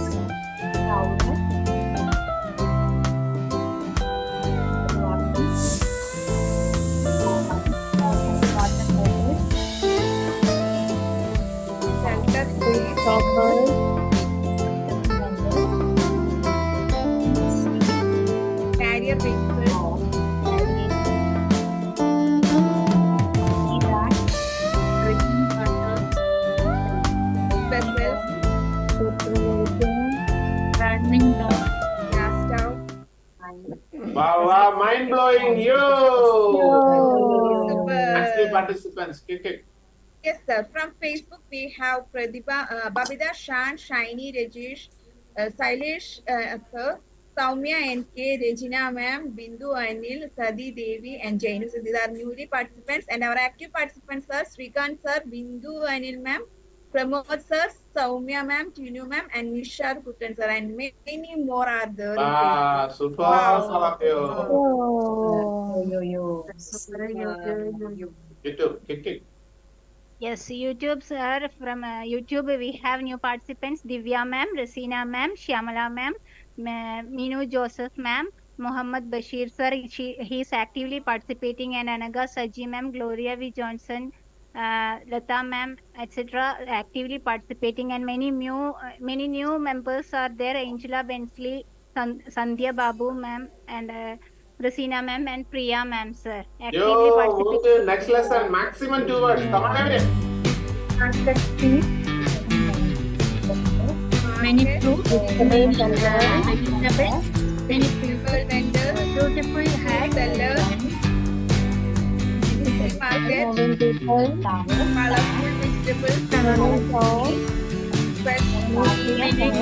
street place. shoppers, Carrier vehicles. drinking water, Vessels. refrigerating, running down, Gas stove. Wow, wow, mind blowing. Yo! Active Super. participants. Kick it. Yes, sir. From Facebook, we have Pradipha, uh, Babida, Shan, Shiny, Rajesh, uh, Sailesh, uh, sir, Soumya NK, Regina ma'am, Bindu Anil, Sadi Devi, and Jainu. So these are newly participants, and our active participants are Srikant sir, Bindu Anil ma'am, Pramod sir, Soumya ma'am, Tinu ma'am, and Nishar Kuttan sir, and many more are there. Ah, super, Wow. all of you. Yo. YouTube, kick, kick. Yes, YouTube sir. From uh, YouTube, we have new participants: Divya ma'am, Rasina ma'am, Shyamala ma'am, Ma- Minu Joseph ma'am, Muhammad Bashir sir. She, he is actively participating, and Anaga Saji ma'am, Gloria V Johnson, uh, Lata ma'am, etc. Actively participating, and many new uh, many new members are there. Angela Bensley, San- Sandhya Babu ma'am, and uh, Rasina ma'am, and Priya ma'am sir. Actively Yo, participating. move to next lesson. Maximum two words. Come on, everyone. Many fruits, many vegetables, many People, vendors, beautiful hats, sellers, market, Moving people. colorful vegetables, Moving songs. fresh food, everything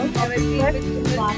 vegetables,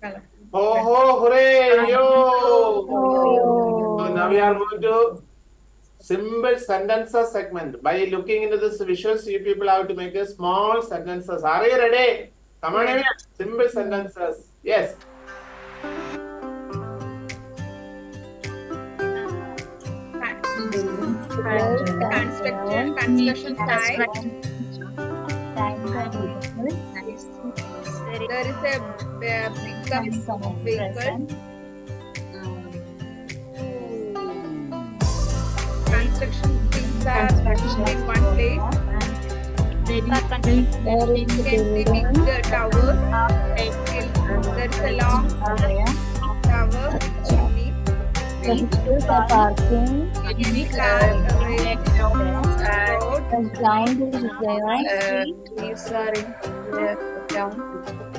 color. Ho, ho, hooray, yo. So now we are going to simple sentences segment. By looking into this visuals, you people have to make a small sentences. Are you ready? Come on, everyone. Simple sentences. Yes. Construction, construction site. There is a uh, pickup vehicle. Construction things are in one place. There is You can see the big building. uh, tower. There is a long tower. Chimney. Vehicles are parking. Car, uh, road. The blind is there.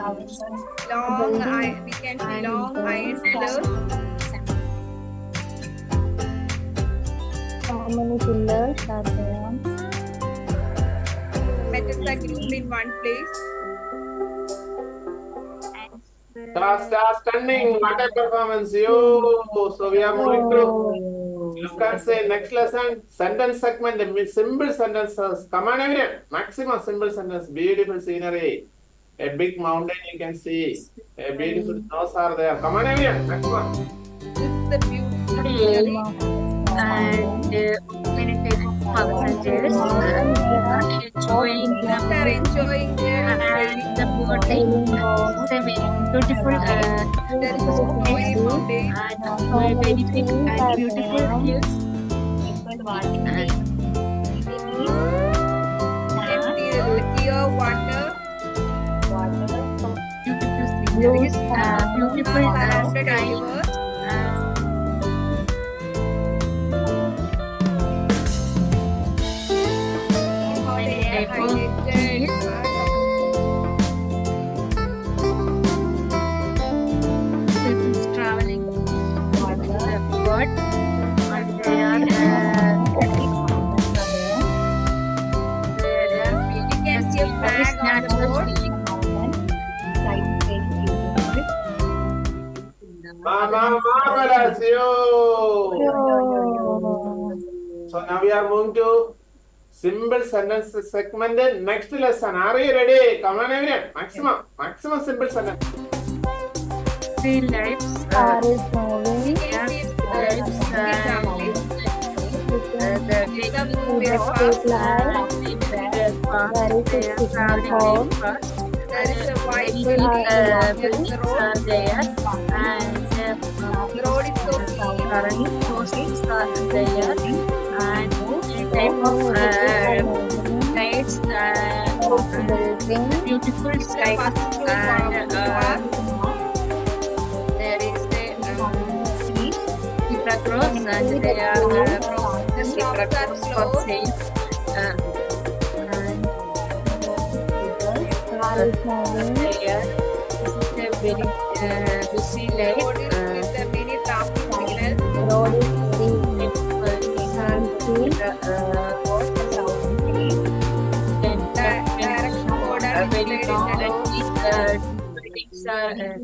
Long iron. We can see long iron pillars. How many pillars are there? Metals are grouped in one place. Star, star, stunning. What a performance. Yo. So we are moving to. You can say next lesson, sentence segment, the simple sentences. Come on, everyone. Maximum simple sentence. Beautiful scenery. A big mountain you can see. A beautiful snows are there. Come on, everyone. Next one. This is the beautiful scenery. and uh, many type of passengers uh, enjoying They are the enjoying their and the boating. It's a very beautiful uh, There is a snowy mountain. and very big and beautiful hills. And You can see the clear water. Sceneries, uh, beautiful uh, Uh, Mama, marvelous. Yo. So now we are moving to simple sentence segment. Next lesson. Are you ready? Come on, everyone. Maximum, maximum simple sentence. three lives Car uh, is moving. You can see uh, lives the family. uh, the Pick up To their the fast. street light. There There is a signal pole. There is a white Big building. uh, There is buildings a are road. there and uh, The road is there and type of uh, lights, uh, beautiful skies, and uh, there is a um, cross, and they are uh, the zebra cross for sale. Uh, and there is a very uh, busy lake.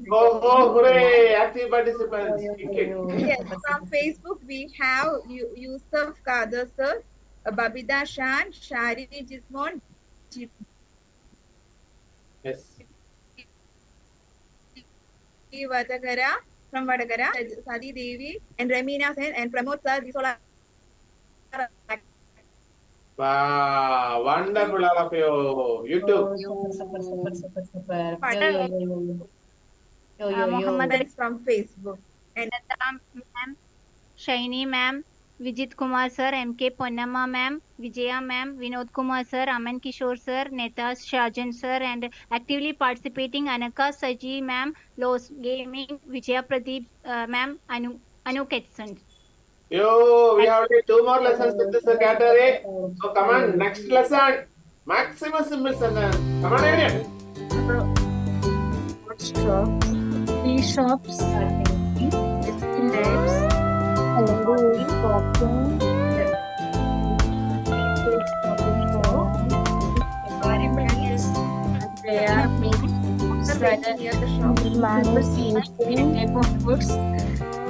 Oh, oh, hooray! Active participants. Yes, from Facebook we have Yusuf Kader sir, Babida Shan, Shari Jismon, Yes. Vadagara from Vadagara, Sadi Devi, and Ramina Sen and Pramod sir. These all are Wow, wonderful all of you. YouTube. Super, super, super, super. Yo, yo, yo, yo. Yo, yo, Uh. Muhammad that from Facebook. And Lata ma'am, Shaini ma'am, Vijit Kumar sir, MK Ponnamma ma'am, Vijaya ma'am, Vinod Kumar sir, Aman Kishore sir, Netas Shajan sir, and actively participating Anaka Saji ma'am, Los Gaming, Vijaya Pradeep uh, ma'am, Anu Anu Ketson. Yo, we have two more lessons in this category. So come on, next lesson. Maximum simple sentence. Come on, Adrian. Shops, tea shops, they are making sweater near the shop. Manufacturing. type of.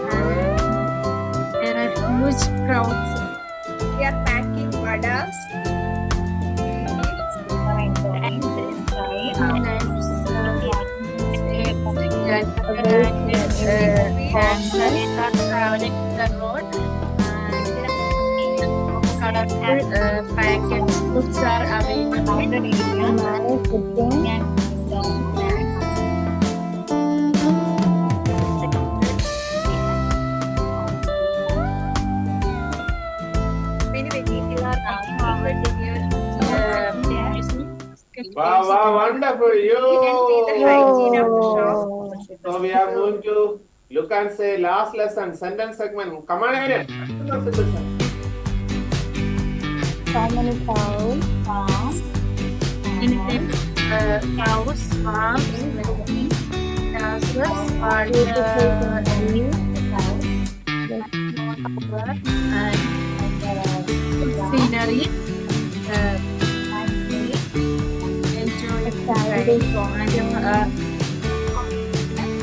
And are huge crowds. we are packing vadas. Sometimes and are traveling the Wow, wow, wonderful. You can see the You. hygiene of the shop. So we are going to look and say last lesson, sentence segment. Come on, Adrian. Maximum simple sentence. How many cows? Anything, uh, cows, farms, milking, houses, or and scenery. Uh, enjoy Saturday and uh,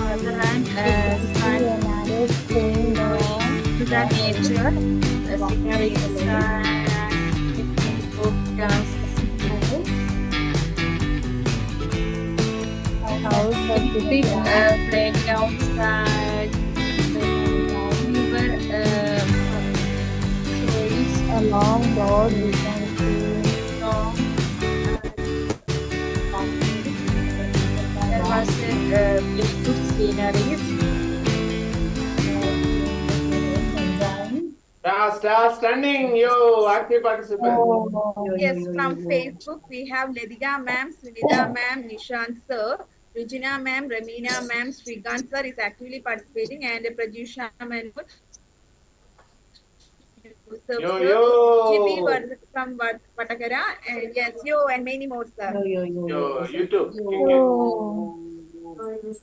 other and uh, fun Leonardo Spain to the nature, the scenery, and picnic, book, dance, House of big the uh, playgrounds and river was a uh, very good sceneries. Star, star, standing. You, active participant. Yes, from Facebook we have Ledika ma'am, Sunita ma'am, Nishant sir, Regina ma'am, Ramina ma'am, Srikant sir is actively participating and Pradyusha ma'am. Yusuf Yo, yo. Chibi from Vat- Vatakara, and yes, yo, and many more sir. Yo, YouTube. Oh.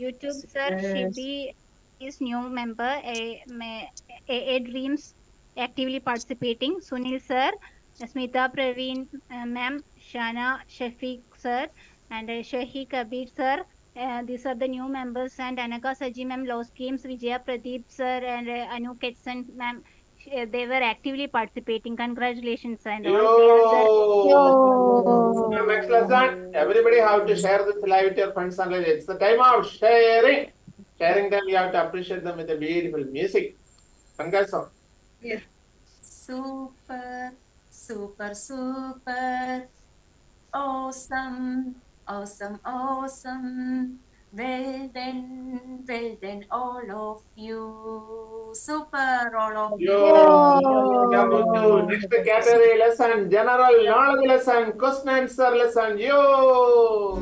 YouTube sir, yes. Shibi is new member, a, a, a Dreams actively participating. Sunil sir, Smita Praveen uh, ma'am, Shana Shafiq sir, and uh, Shahi Kabir sir. Uh, these are the new members and Anaka Saji ma'am, Los Games, Vijaya Pradeep sir, and uh, Anu Ketson ma'am. Uh, They were actively participating. Congratulations and all. They are the- Yo. Next lesson. Everybody have to share this live with your friends and relatives. It's the time of sharing. Sharing them, you have to appreciate them with the beautiful music. Congrats. sir. Yes. Super, super, super. Awesome, awesome, awesome. Well done, well done, all of you. Super, all of you. Yo, yo, yo, next category lesson, general knowledge lesson, question answer lesson. Yo.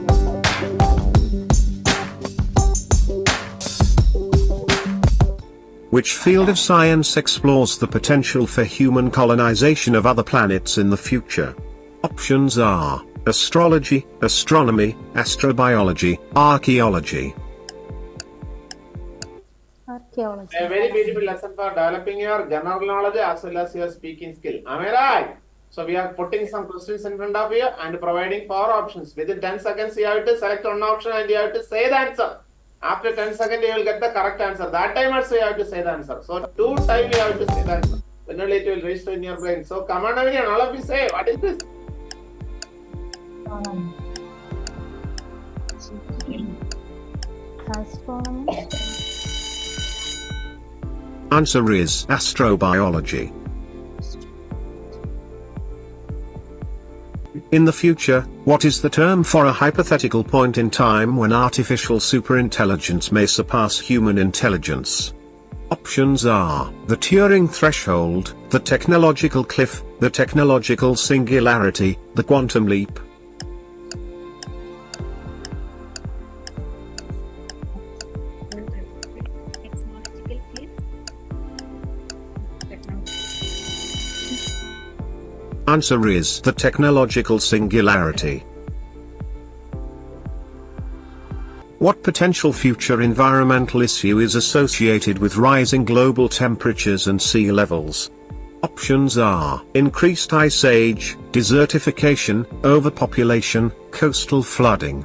Which field of science explores the potential for human colonization of other planets in the future? Options are astrology, astronomy, astrobiology, archaeology. Archaeology. A very beautiful lesson for developing your general knowledge as well as your speaking skill. Am I right? So we are putting some questions in front of you and providing four options. Within 10 seconds, you have to select one option and you have to say the answer. After 10 seconds, you will get the correct answer. That time also you have to say the answer. So two times you have to say the answer. Then only it will register in your brain. So come on everyone, all of you say, what is this? Answer is astrobiology. In the future, what is the term for a hypothetical point in time when artificial superintelligence may surpass human intelligence? Options are the Turing threshold, the technological cliff, the technological singularity, the quantum leap. Answer is the technological singularity. What potential future environmental issue is associated with rising global temperatures and sea levels? Options are increased ice age, desertification, overpopulation, coastal flooding.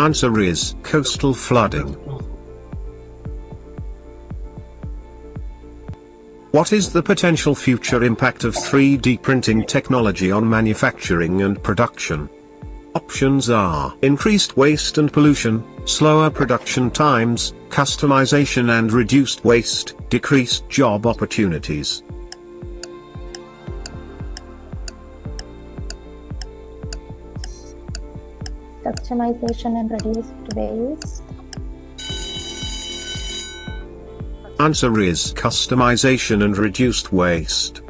Answer is coastal flooding. What is the potential future impact of 3D printing technology on manufacturing and production? Options are increased waste and pollution, slower production times, customization and reduced waste, decreased job opportunities. Customization and reduced waste. Answer is customization and reduced waste.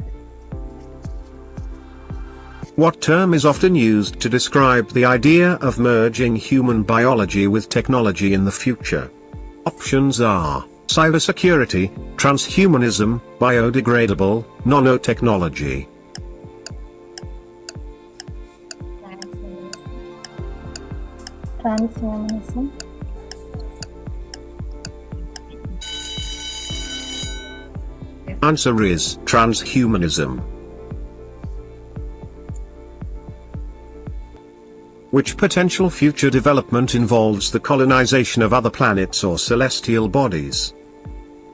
What term is often used to describe the idea of merging human biology with technology in the future? Options are cybersecurity, transhumanism, biodegradable, nanotechnology. Transhumanism. Answer is transhumanism. Which potential future development involves the colonization of other planets or celestial bodies?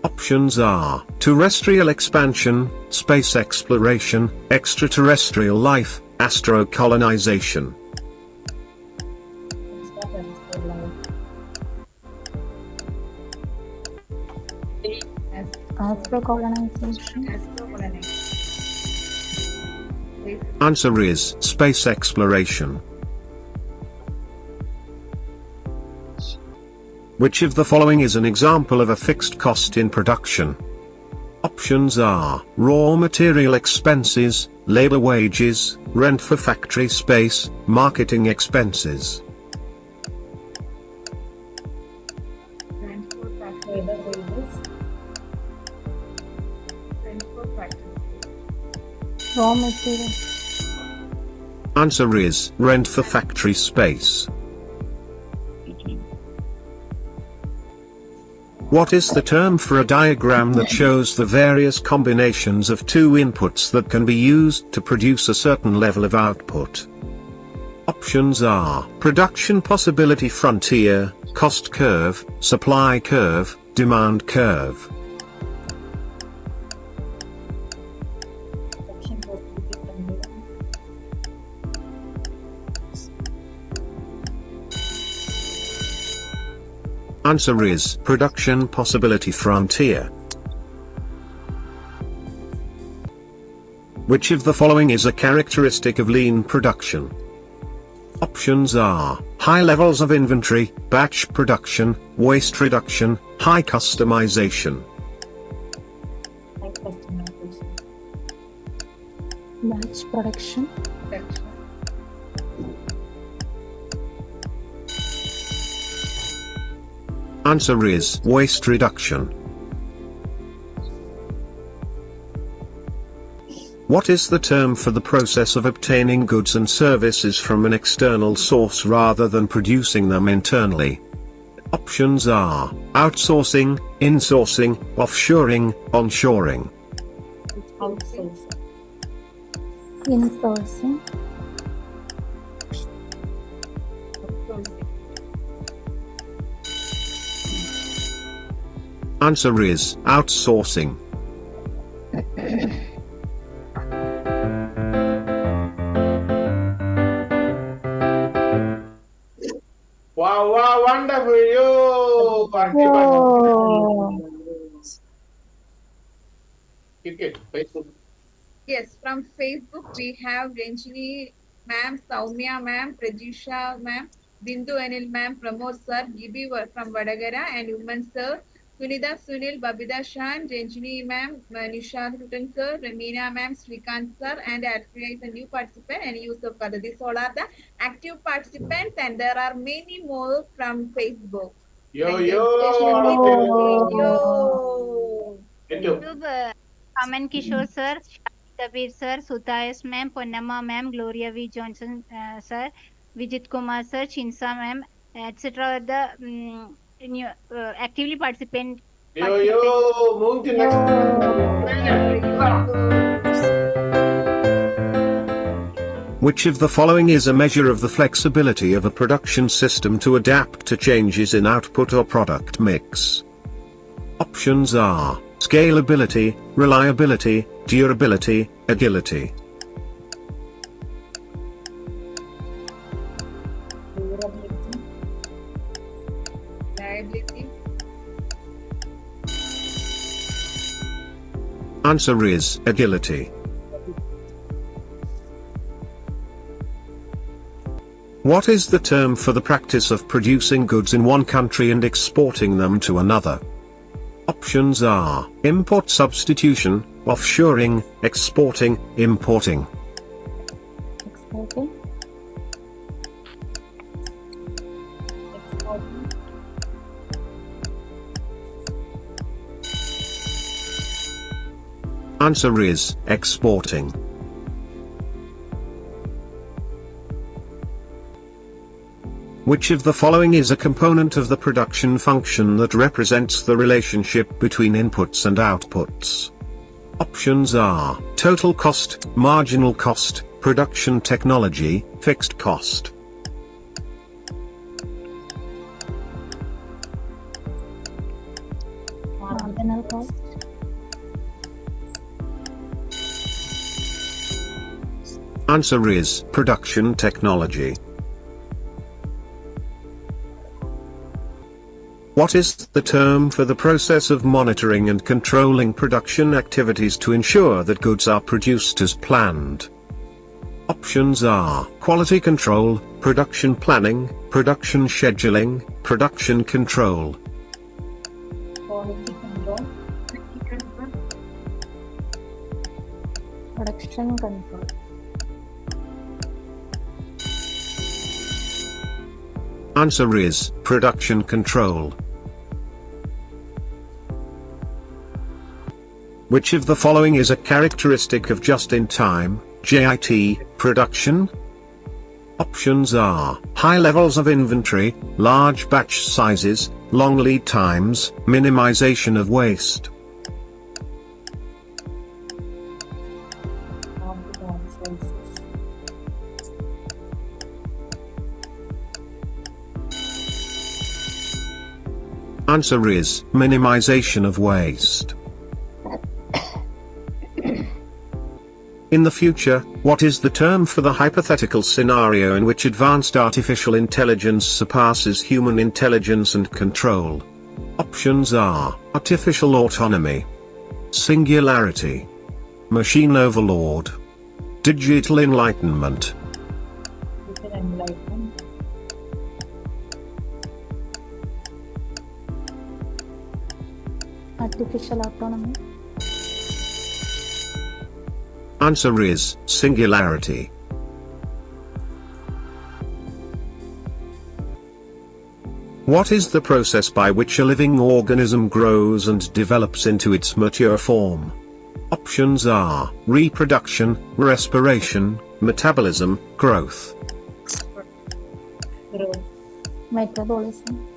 Options are terrestrial expansion, space exploration, extraterrestrial life, astrocolonization. Astrocolonization. Answer is space exploration. Which of the following is an example of a fixed cost in production? Options are raw material expenses, labor wages, rent for factory space, marketing expenses. Raw material. Answer is rent for factory space. What is the term for a diagram that shows the various combinations of two inputs that can be used to produce a certain level of output? Options are production possibility frontier, cost curve, supply curve, demand curve. Answer is Production Possibility Frontier. Which of the following is a characteristic of lean production? Options are high levels of inventory, batch production, waste reduction, high customization. Like customization. Batch production. Answer is waste reduction. What is the term for the process of obtaining goods and services from an external source rather than producing them internally? Options are outsourcing, insourcing, offshoring, onshoring. Outsourcing. Insourcing. Answer is outsourcing. Wow, wow, wonderful. You. Whoa. Keep it. Facebook. Yes, from Facebook we have Ranjini ma'am, Soumya ma'am, Prajusha ma'am, Bindu Anil ma'am, Pramod sir, Gibi from Vadagara and Uman sir, Sunita Sunil Babita Shah Ranjani ma'am Nishant Kutankar Ramina ma'am Shrikant sir and advise a new participant and use of पद्धति solar the active participants and there are many more from Facebook yo yo YouTube Aman Kishore sir Tabir sir सुतायस ma'am Punnamma ma'am Gloria V Johnson sir Vijith Kumar sir Chinsa ma'am etcetera the new, uh, actively participant. Yo, yo. Move to next. Which of the following is a measure of the flexibility of a production system to adapt to changes in output or product mix? Options are scalability, reliability, durability, agility. Answer is agility. What is the term for the practice of producing goods in one country and exporting them to another? Options are import substitution, offshoring, exporting, importing. Exporting. Answer is exporting. Which of the following is a component of the production function that represents the relationship between inputs and outputs? Options are total cost, marginal cost, production technology, fixed cost. Marginal cost. Answer is production technology. What is the term for the process of monitoring and controlling production activities to ensure that goods are produced as planned? Options are quality control, production planning, production scheduling, production control. Production control. Answer is production control. Which of the following is a characteristic of just-in-time JIT production? Options are high levels of inventory, large batch sizes, long lead times, minimization of waste. Answer is minimization of waste. In the future, what is the term for the hypothetical scenario in which advanced artificial intelligence surpasses human intelligence and control? Options are artificial autonomy, singularity, machine overlord, digital enlightenment. Artificial autonomy. Answer is singularity. What is the process by which a living organism grows and develops into its mature form? Options are reproduction, respiration, metabolism, growth. Growth. Metabolism.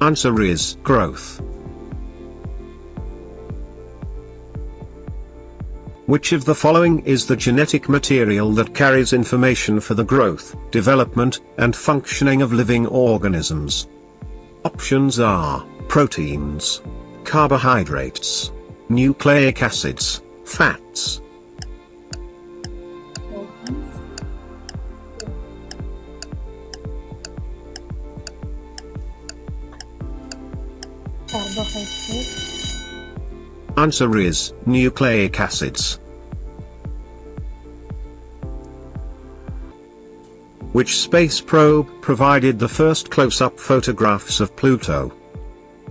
Answer is growth. Which of the following is the genetic material that carries information for the growth, development, and functioning of living organisms? Options are proteins, carbohydrates, nucleic acids, fats. Carbohydrates. Answer is nucleic acids. Which space probe provided the first close-up photographs of Pluto?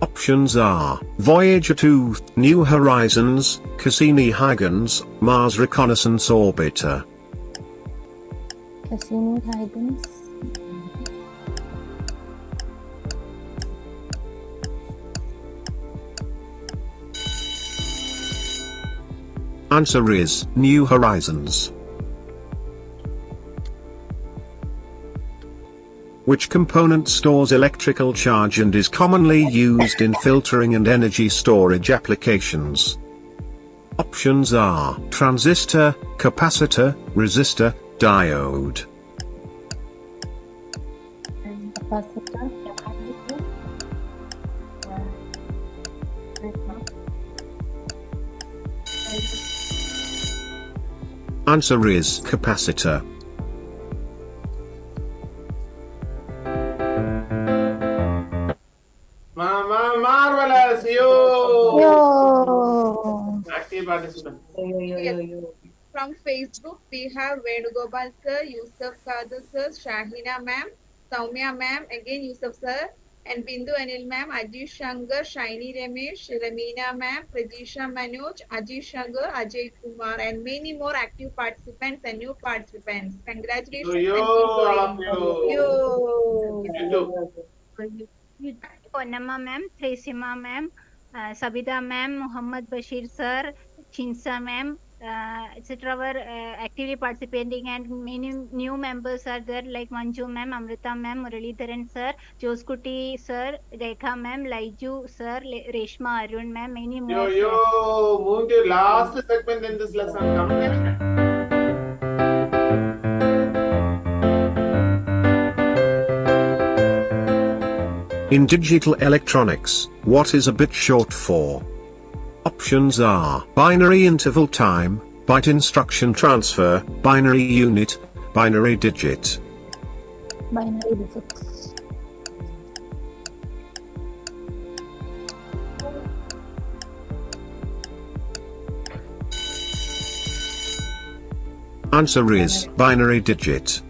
Options are Voyager 2, New Horizons, Cassini-Huygens, Mars Reconnaissance Orbiter. Cassini Answer is New Horizons. Which component stores electrical charge and is commonly used in filtering and energy storage applications? Options are transistor, capacitor, resistor, diode. Capacitor. Capacitor. Answer is capacitor. Ma- ma- marvelous, you Yo. active participant. Yo, yo, yo, yo. From Facebook, we have Venugopal sir, Yusuf Kadir sir, Shahina ma'am, Soumya ma'am, again Yusuf sir, and Bindu Anil ma'am, Ajish Shankar, Shiny Ramesh, Ramina ma'am, Prajisha Manoj, Ajish Shankar, Ajay Kumar, and many more active participants and new participants. Congratulations. To you, and keep all of going. you. Yo. You too. Ma'am, Tresima ma'am, uh, Sabida ma'am, Muhammad Bashir sir, Chinsa ma'am, uh, etc. were uh, actively participating and many new members are there like Manju ma'am, Amrita ma'am, Muralidharan sir, Joskuti sir, Rekha ma'am, Laiju sir, Le- Reshma Arun ma'am, many Yo, more. sir. yo, moving to last segment in this lesson. Come In digital electronics, what is a bit short for? Options are binary interval time, byte instruction transfer, binary unit, binary digit. Binary digits. Answer is binary digit.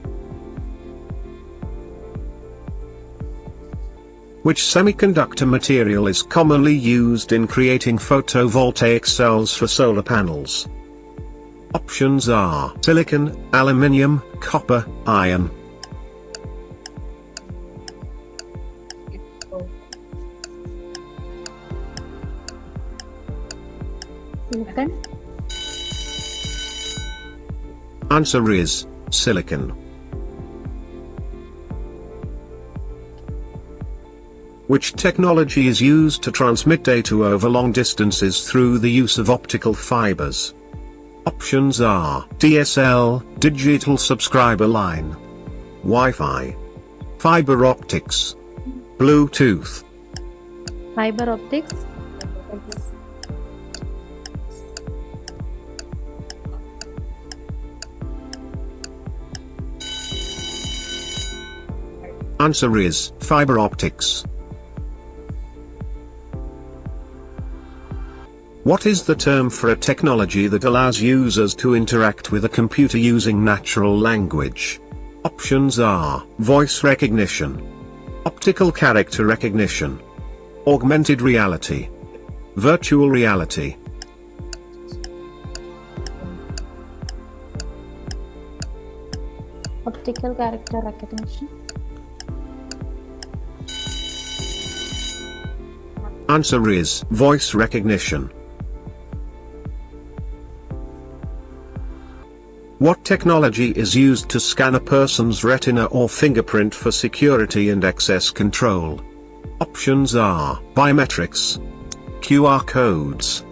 Which semiconductor material is commonly used in creating photovoltaic cells for solar panels? Options are silicon, aluminium, copper, iron. Silicon. Answer is silicon. Which technology is used to transmit data over long distances through the use of optical fibers? Options are DSL, digital subscriber line, Wi-Fi, fiber optics. Bluetooth. Fiber optics. Answer is fiber optics. What is the term for a technology that allows users to interact with a computer using natural language? Options are voice recognition, optical character recognition, augmented reality, virtual reality. Optical character recognition. Answer is voice recognition. What technology is used to scan a person's retina or fingerprint for security and access control? Options are biometrics, QR codes,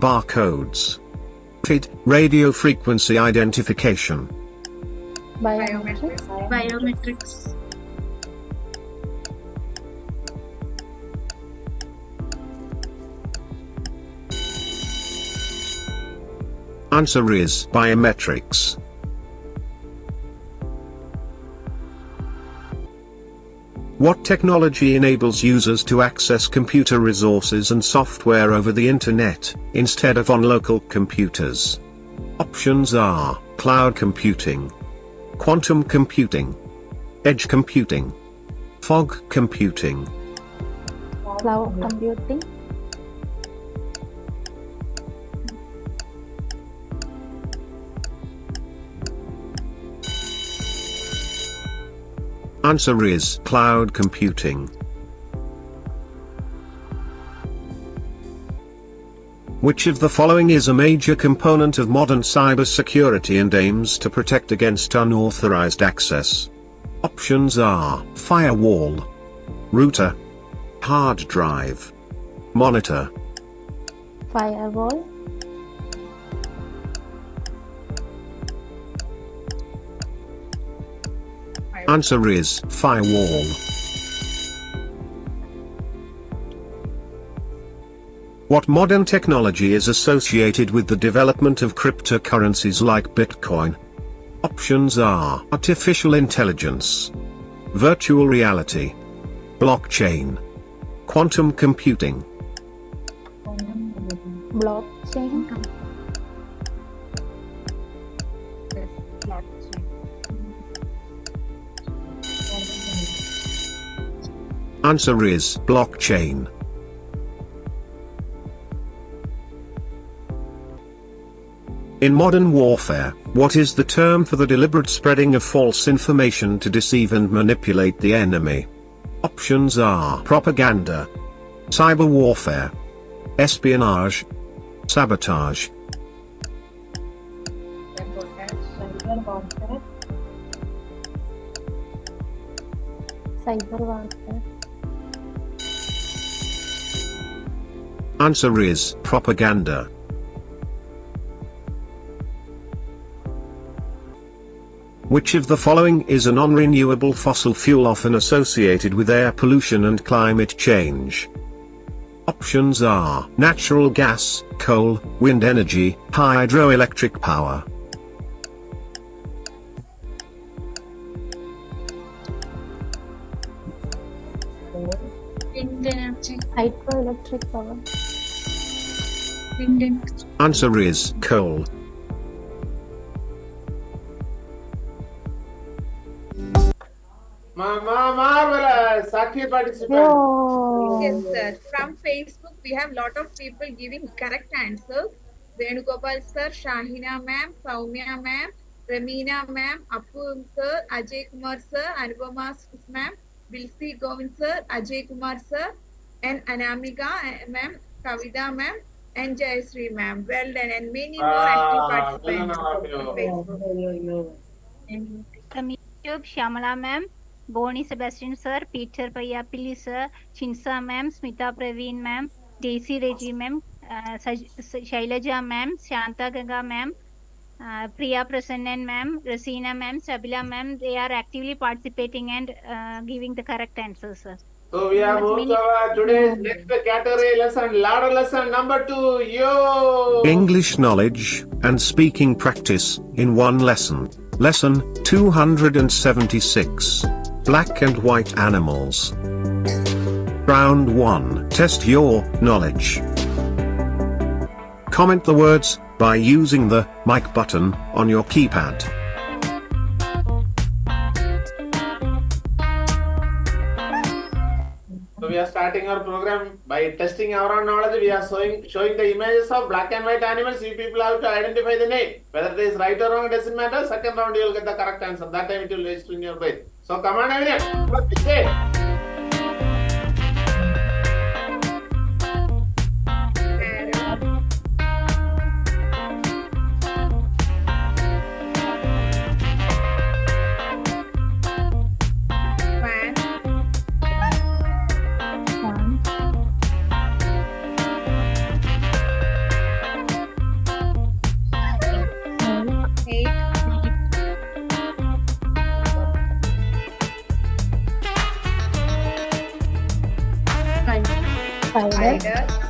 barcodes, RFID, radio frequency identification. Biometrics. Biometrics. Answer is biometrics. What technology enables users to access computer resources and software over the internet, instead of on local computers? Options are cloud computing, quantum computing, edge computing, fog computing. Cloud computing. Answer is cloud computing. Which of the following is a major component of modern cybersecurity and aims to protect against unauthorized access? Options are firewall, router, hard drive, monitor. Firewall. Answer is firewall. What modern technology is associated with the development of cryptocurrencies like Bitcoin? Options are artificial intelligence, virtual reality, blockchain, quantum computing. Blockchain. Answer is blockchain. In modern warfare, what is the term for the deliberate spreading of false information to deceive and manipulate the enemy? Options are propaganda, cyber warfare, espionage, sabotage. Cyber warfare. Answer is propaganda. Which of the following is a non-renewable fossil fuel often associated with air pollution and climate change? Options are natural gas, coal, wind energy, hydroelectric power. Hydroelectric power. Answer is coal. Ma- ma- marvelous. Saki participant. Yes, sir. From Facebook, we have lot of people giving correct answers. Venugopal sir, Shahina ma'am, Soumya ma'am, Ramina ma'am, Apu sir, Ajay Kumar sir, Anupama ma'am, Bilsi Govind sir, Ajay Kumar sir, and Anamika eh, ma'am, Kavita ma'am, and Jayasree ma'am. Well done, and many more Ah, active participants Shyamala ma'am, Boni Sebastian sir, Peter Payapilli sir, Chinsa ma'am, Smita Praveen ma'am, Daisy Reggie ma'am, uh, Shailaja ma'am, Shanta Ganga ma'am, uh, Priya Prasannan ma'am, Rasina ma'am, Sabila ma'am, they are actively participating and uh, giving the correct answers, sir. So we have moved our today's next category lesson, ladder lesson number two. Yo! English knowledge and speaking practice in one lesson. Lesson 276 Black and White Animals. Round 1 Test your knowledge. Comment the words by using the mic button on your keypad. So we are starting our program by testing our own knowledge. We are showing showing the images of black and white animals. You people have to identify the name. Whether it is right or wrong, doesn't matter. Second round, you will get the correct answer. That time it will register in your brain. So come on, everyone. Spider.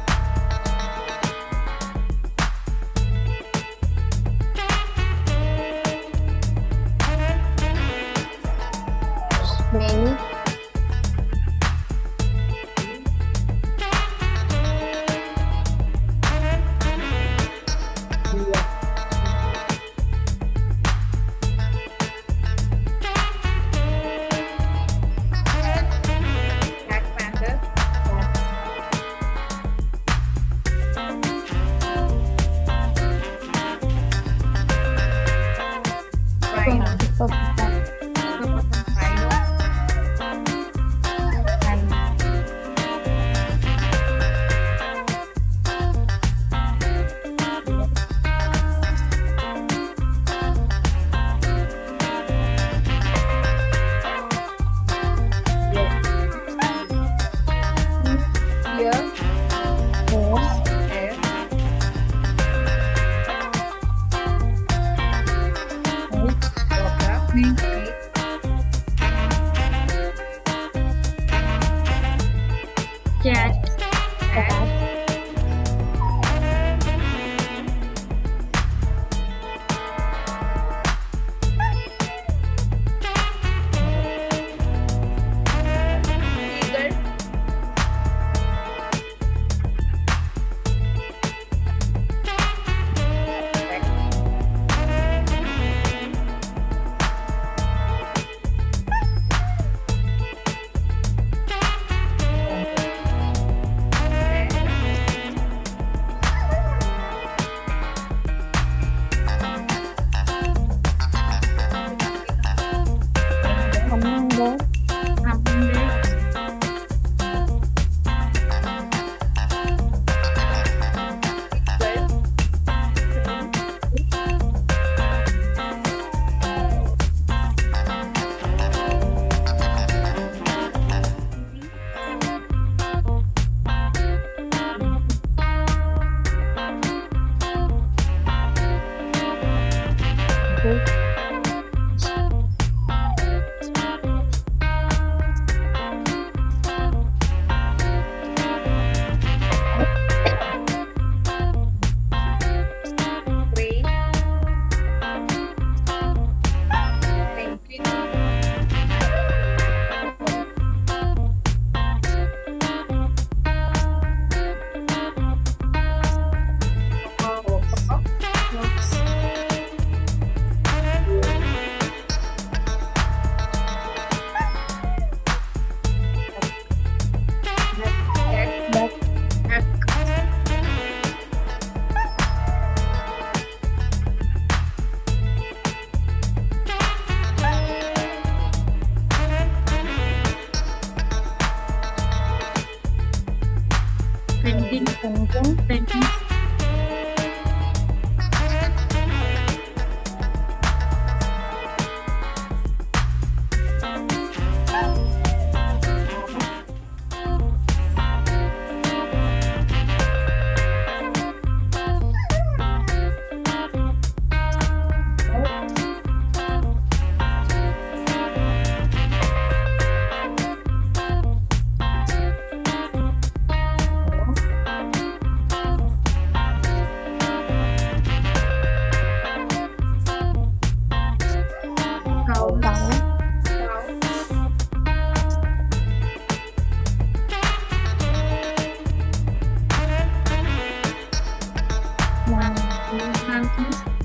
Thank you.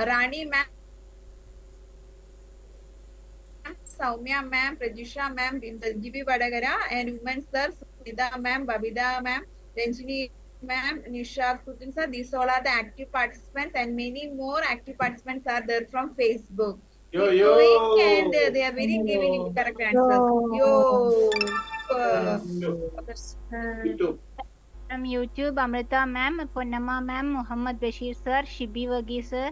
Have Rani ma'am, Soumya ma'am, Prajisha ma'am, Gibi Vadagara, and women sir, Sunita ma'am, Babida ma'am, Ranjini ma'am, Nisha Putin sir. These all are the active participants, and many more active participants are there from Facebook. Yo, Keep yo. going, and uh, they are very giving correct answers. Yo. Uh, YouTube. From YouTube, Amrita ma'am, Purnama ma'am, Muhammad Bashir sir, Shibi Wagis sir,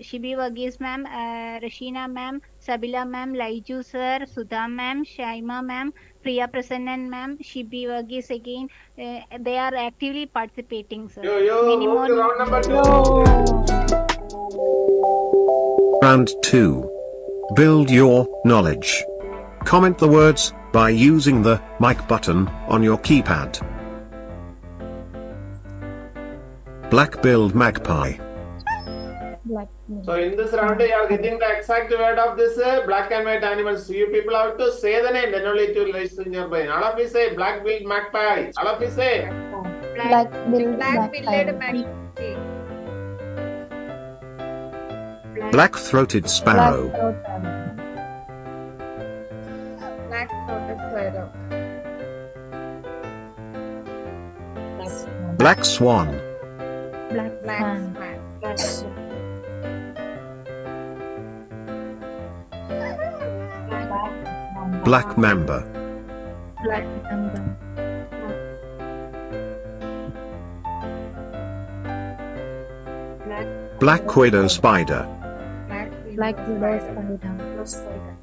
Shibi Wagis ma'am, uh, Rashina ma'am, Sabila ma'am, Laiju sir, Sudha ma'am, Shaima ma'am, Priya Prasannan ma'am, Shibi Wagis again. Uh, they are actively participating, sir. Yo, yo, Many more- round number two. Round 2. Build your knowledge. Comment the words by using the mic button on your keypad. Black-billed magpie. Black. So in this round, you are getting the exact word of this uh, black and white animals. You people have to say the name, then only it will register in your brain. All of you say black-billed magpie. All of you say. Black bill. Black Black billed magpie. magpie. Black-throated sparrow. Black throated sparrow. Black swan. Black Black swan. swan. Black mamba. Black mamba. Black widow spider. Black Black widow spider. spider.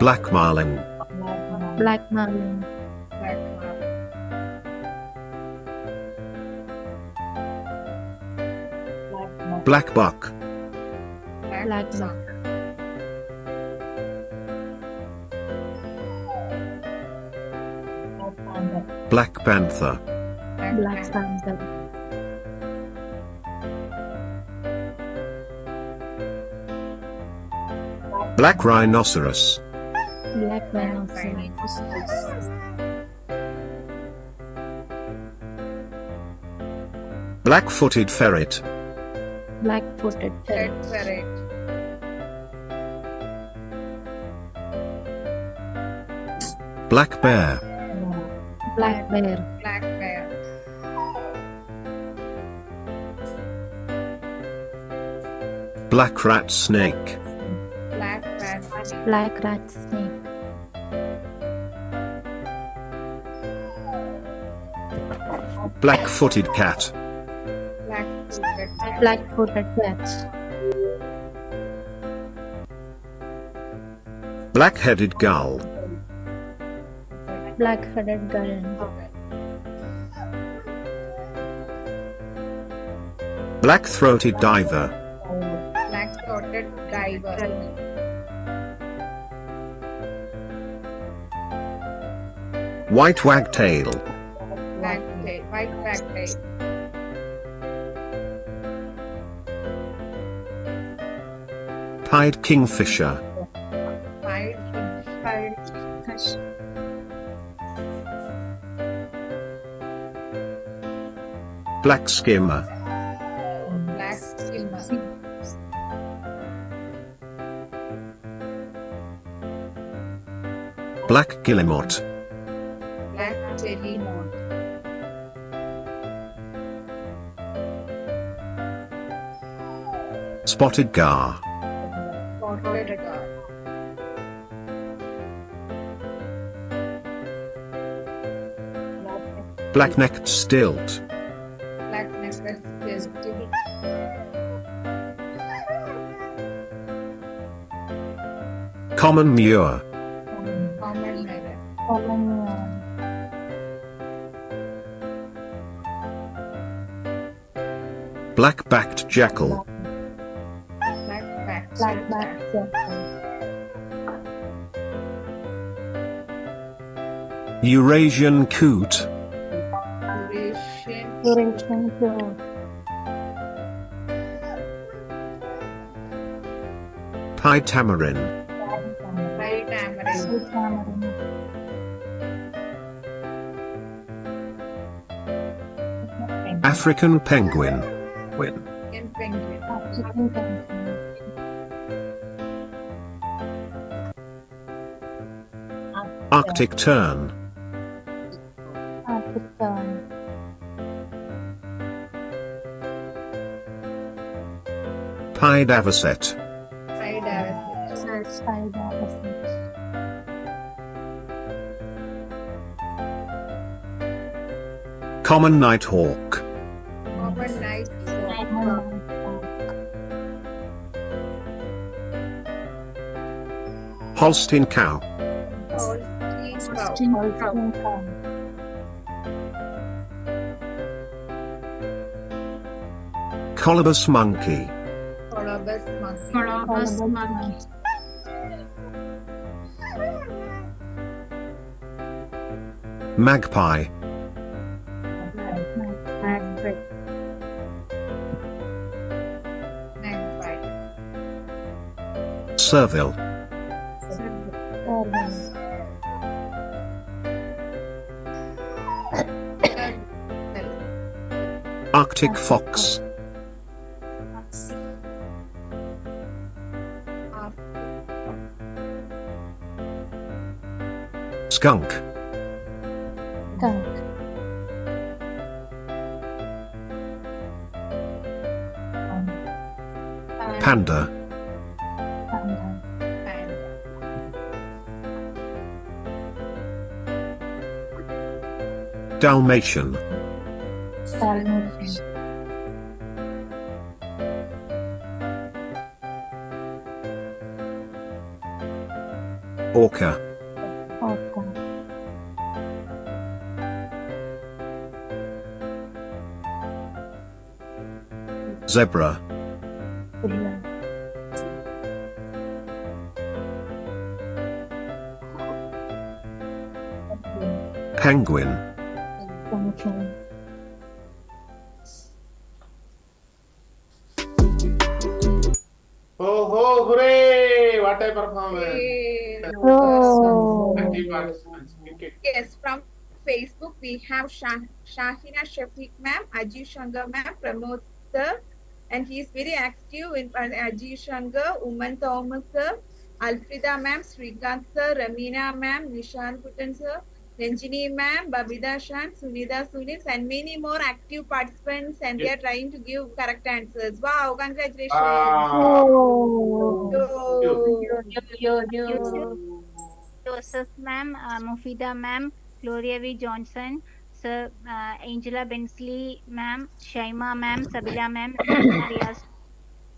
Black marlin. Black marlin. Black marlin. Black buck. Black buck. Black panther. Black panther. Black rhinoceros. Black rhinoceros. Black footed ferret. Black footed Red ferret. Black bear. Black bear. Black bear. Black rat snake. Black rat snake. Black rat snake. Black footed cat. Black footed cat. Black footed cat. Black headed gull. Black headed gull. Black throated diver. Black throated diver. White wagtail. Black tail. White wagtail. Pied kingfisher. Black skimmer. Black skimmer. Black guillemot. Black moth. Spotted gar. Spotted gar. Black necked stilt. Common manure. Black-backed jackal. Eurasian coot. Eurasian. Pie. African penguin. Win. Penguin. African penguin. Arctic tern. Arctic tern. Pied avocet. Pied avocet. Spider avocet. Common nighthawk. Holstein cow. Holstein cow. Colobus monkey. Colobus monkey. Colobus monkey. Magpie. Magpie. Magpie. Servile. Arctic fox. Skunk. Skunk. Panda. Panda. Dalmatian. Orca. Orca. Zebra. Zebra. Penguin. Have Shah, Shahina Shafiq ma'am, Ajit Shankar ma'am, Pramod sir, and he is very active in uh, Ajit Shankar, Uman Thomas sir, Alfreda ma'am, Srikant sir, Ramina ma'am, Nishan Kutan sir, Ranjini ma'am, Babida Shan, Sunida Sunis, and many more active participants, and yes. they are trying to give correct answers. Wow, congratulations! Ah, Oh. Yo. Joseph ma'am, uh, Mufida ma'am, Gloria V. Johnson, Sir uh, Angela Bensley ma'am, Shaima ma'am, Sabila ma'am, Riaz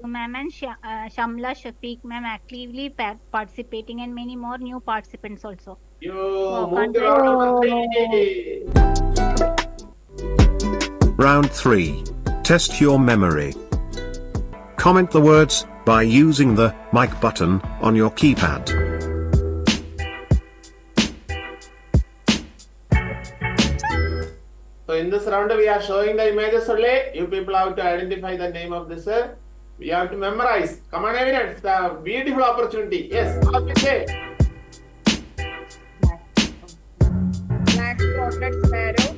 ma'am, and Sh- uh, Shamla Shafiq ma'am actively pa- participating, and many more new participants also. you Oh, moved around on the stage. Round 3. Test your memory. Comment the words by using the mic button on your keypad. Round, we are showing the images only. You people have to identify the name of this. uh, We have to memorize. Come on, everyone. A beautiful opportunity. Yes, what we say. Black spotted sparrow,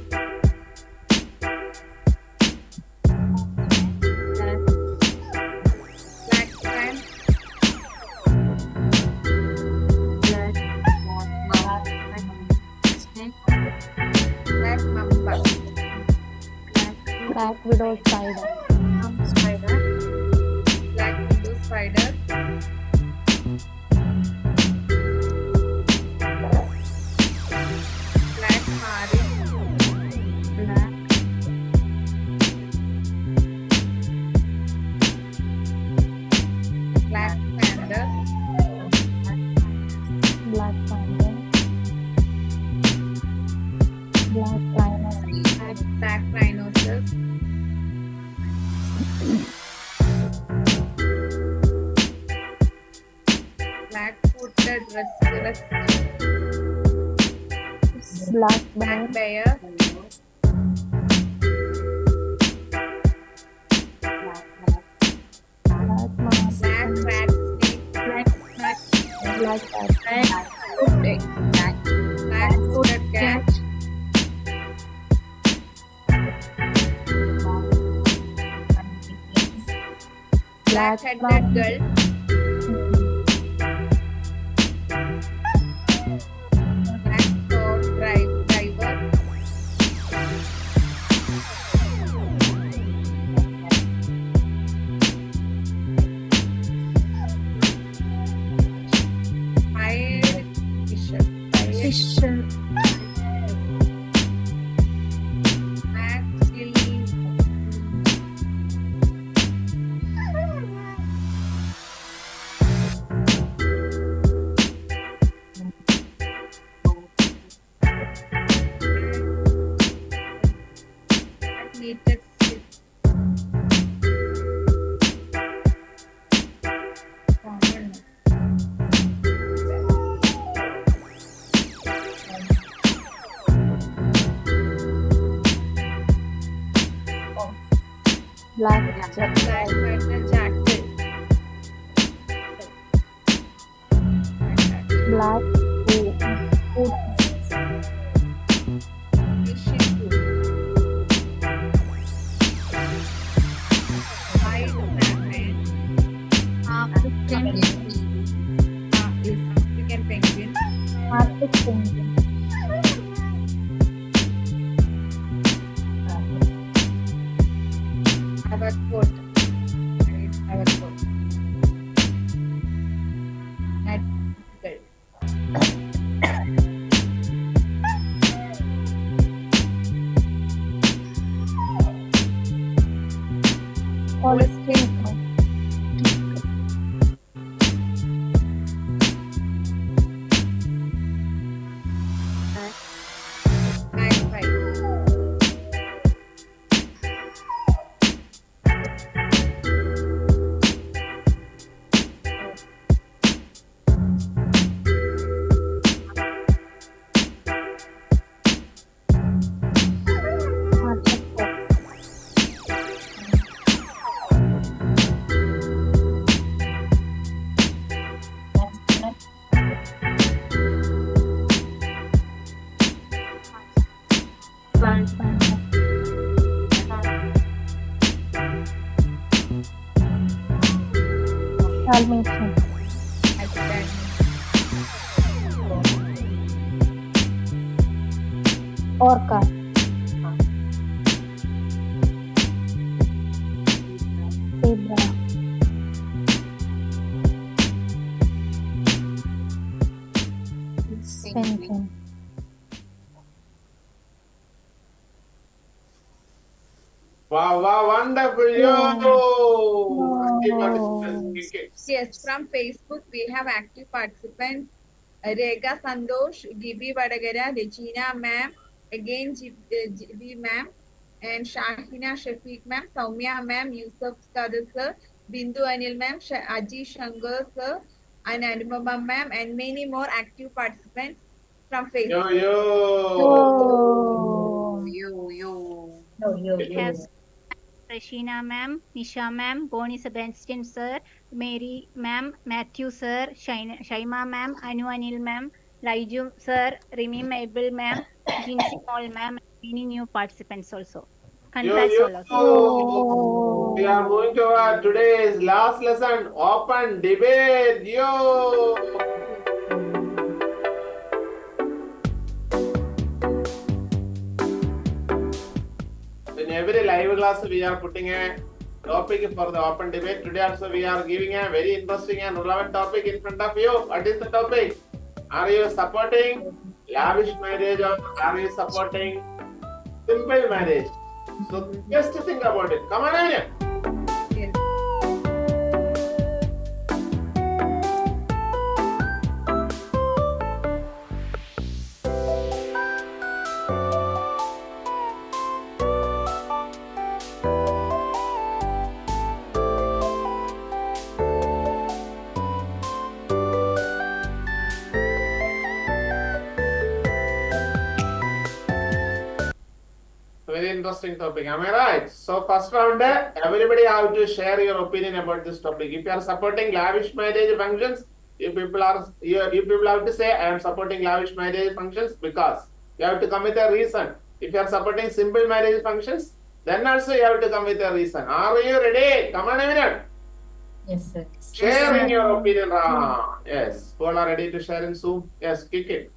Widow spider. Black footed rhinoceros, Black bear. black bear, Black mouse. black rat snake, Black Black cat. Black footed cat. Black headed girl. Yo! Active Yes, from Facebook we have active participants. Rega Sandosh, Gibi Vadagara, Regina ma'am, again Gibi uh, ma'am, and Shahina Shafiq ma'am, Soumya ma'am, Yusuf Skadar sir, Bindu Anil ma'am, Sh- Aji Shankar sir, and Anupama ma'am, and many more active participants from Facebook. Yo, yo. Oh. You, you. We have Rashina ma'am, Nisha ma'am, Boni Sebastian sir, Mary ma'am, Matthew sir, Shaina- Shaima ma'am, Anu Anil ma'am, Raiju sir, Rimi Mabel ma'am, Jinsi Paul ma'am, and many new participants also. Yo, Congrats yo. all of you. Oh. We are moving to our today's last lesson, open debate. Yo! Every live class, we are putting a topic for the open debate. Today also, we are giving a very interesting and relevant topic in front of you. What is the topic? Are you supporting lavish marriage or are you supporting simple marriage? So just think about it. Come on, Anya. Interesting topic. Am I right? So first round, everybody have to share your opinion about this topic. If you are supporting lavish marriage functions, You people are you, you people have to say I am supporting lavish marriage functions because you have to come with a reason. If you are supporting simple marriage functions, then also you have to come with a reason. Are you ready? Come on, everyone. Yes, sir. Share in your opinion. Yes. All are ready to share in Zoom? Yes, kick it.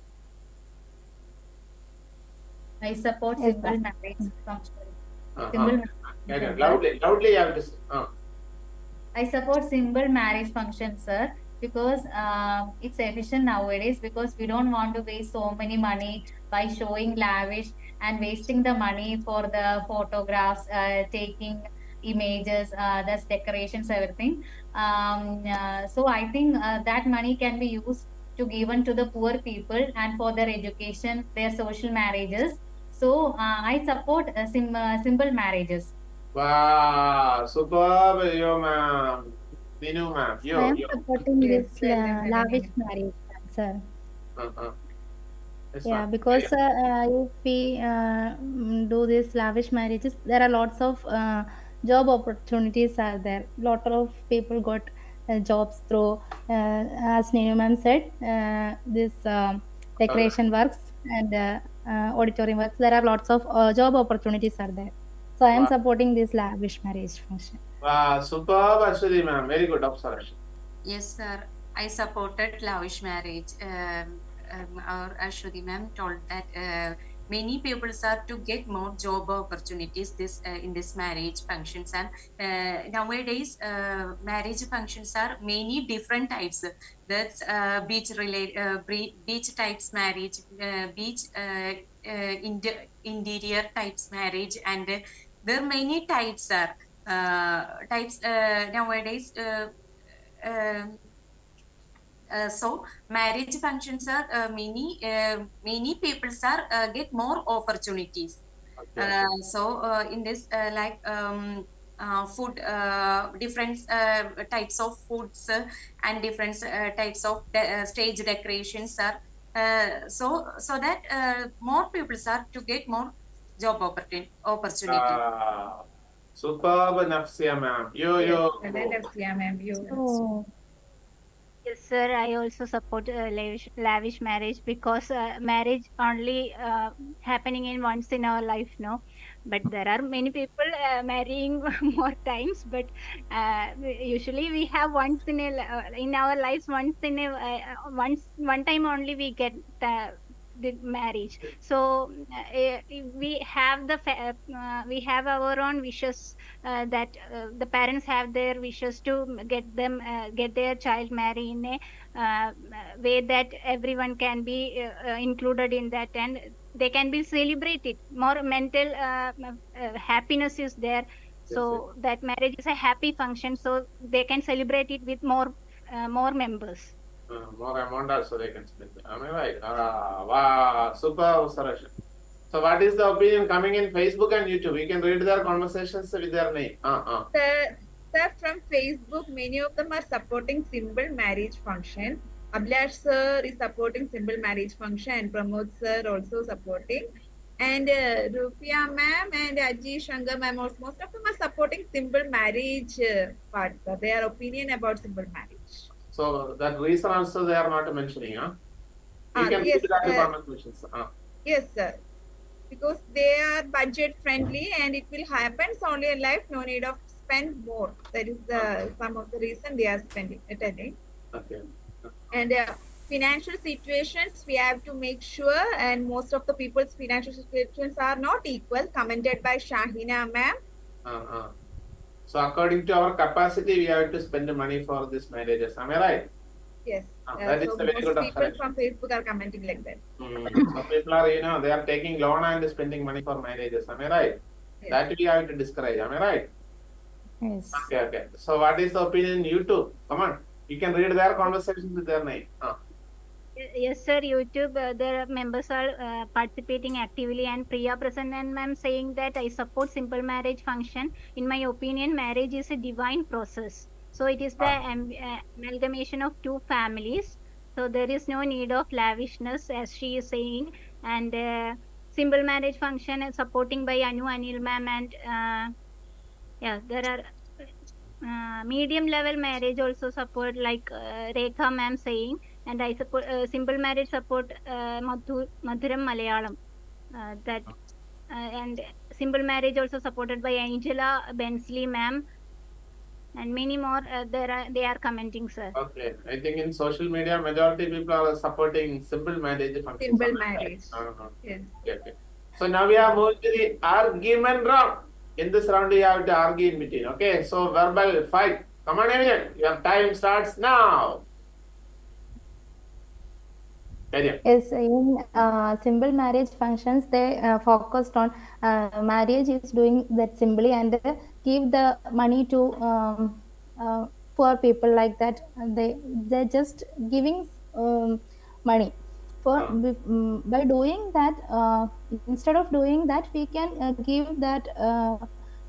I support Yes, simple sir. marriage function. Uh-huh. Simple Okay, loudly, loudly you have to say. Ah. I support simple marriage function, sir, because uh, it's efficient nowadays because we don't want to waste so many money by showing lavish and wasting the money for the photographs, uh, taking images, uh, that's decorations, everything. Um, uh, so I think uh, that money can be used to given to the poor people and for their education, their social marriages. So uh, I support uh, sim- uh, simple marriages. Wow, superb, yo, ma'am. Ninu, ma'am. I am yo. supporting Yes, this uh, lavish marriage, sir. Uh-huh. Yes, Yeah, ma'am. because Yeah. uh, uh, if we uh, mm, do this lavish marriages, there are lots of uh, job opportunities are there. Lot of people got uh, jobs through, uh, as Nenu ma'am said, uh, this um decoration works and auditorium works. There are lots of uh, job opportunities are there. So I am Wow. supporting this lavish marriage function. Wow, superb, Ashwini, ma'am. Very good observation. Yes, sir. I supported lavish marriage. Um, um, our Ashwati ma'am told that uh, many people are to get more job opportunities this uh, in this marriage functions and uh, nowadays uh, marriage functions are many different types. That's beach relate uh, beach types marriage, beach interior types marriage, and there are many types are uh, types uh, nowadays. Uh, so marriage functions are uh, many uh, many people are uh, get more opportunities Okay. uh, so uh, in this uh, like um, uh, food uh, different uh, types of foods uh, and different uh, types of de- uh, stage decorations are uh, so so that uh, more people are to get more job opportunity opportunity Wow. Superb, Nafsia, ma'am. Yo, Yes, yo. and then that's- yeah, ma'am. You. So Yes, sir. I also support uh, lavish, lavish marriage because uh, marriage only uh, happening in once in our life, no. But there are many people uh, marrying more times. But uh, usually we have once in a uh, in our lives once in a once one time only we get the marriage. So uh, we have the fa- uh, we have our own wishes uh, that uh, the parents have their wishes to get them uh, get their child married in a uh, way that everyone can be included in that and they can be celebrated. More mental uh, uh, happiness is there. So that marriage is a happy function so they can celebrate it with more uh, more members Uh, more amount also they can spend. Am I right? Ah, wow, super observation. So what is the opinion coming in Facebook and YouTube? We can read their conversations with their name. Uh, uh. Sir, sir, from Facebook, many of them are supporting simple marriage function. Ablash sir is supporting simple marriage function and Pramod sir also supporting. And uh, Rupia ma'am and Aji Shankar ma'am, also, most of them are supporting simple marriage uh, part. Their opinion about simple marriage. So that reason also they are not mentioning, huh? You Ah, can yes, put that in comment. Yes, sir. Because they are budget friendly and it will happen only in life, no need of spend more. That is the some of the reason they are spending attending. Okay. And uh, financial situations we have to make sure and most of the people's financial situations are not equal commented by Shahina ma'am. Uh, uh. So according to our capacity, we have to spend money for these marriages. Am I right? Yes. Ah, Uh, that is so the very most good people observation. from Facebook are commenting like that. Mm. Some people are, you know, they are taking loan and spending money for marriages. Am I right? Yes. That we have to discourage. Am I right? yes. Okay, okay. So what is the opinion you YouTube? Come on. You can read their conversations with their name. Uh. Yes, sir. YouTube, uh, their members are uh, participating actively, and Priya Prasannan ma'am saying that I support simple marriage function. In my opinion, marriage is a divine process. So it is the am- uh, amalgamation of two families. So there is no need of lavishness, as she is saying. And uh, simple marriage function is supporting by Anu Anil ma'am, and uh, yeah, there are uh, medium level marriage also support like uh, Rekha ma'am saying and I support uh, simple marriage support uh, Madhu, Madhuram Malayalam uh, that uh, and simple marriage also supported by Angela Bensley ma'am and many more uh, there are they are commenting sir Okay, I think in social media, majority people are supporting simple marriage functions. Simple Am I right? marriage. Uh-huh. Yes. Okay, okay. So now we are moving to the argument round. In this round, you have to argue in between. Okay, so verbal fight. Come on, everyone. Your time starts now. Yes, in uh, simple marriage functions, they uh, focused on uh, marriage is doing that simply and give the money to um, uh, poor people like that. They they're just giving um, money for mm, by doing that. Uh, instead of doing that, we can uh, give that uh,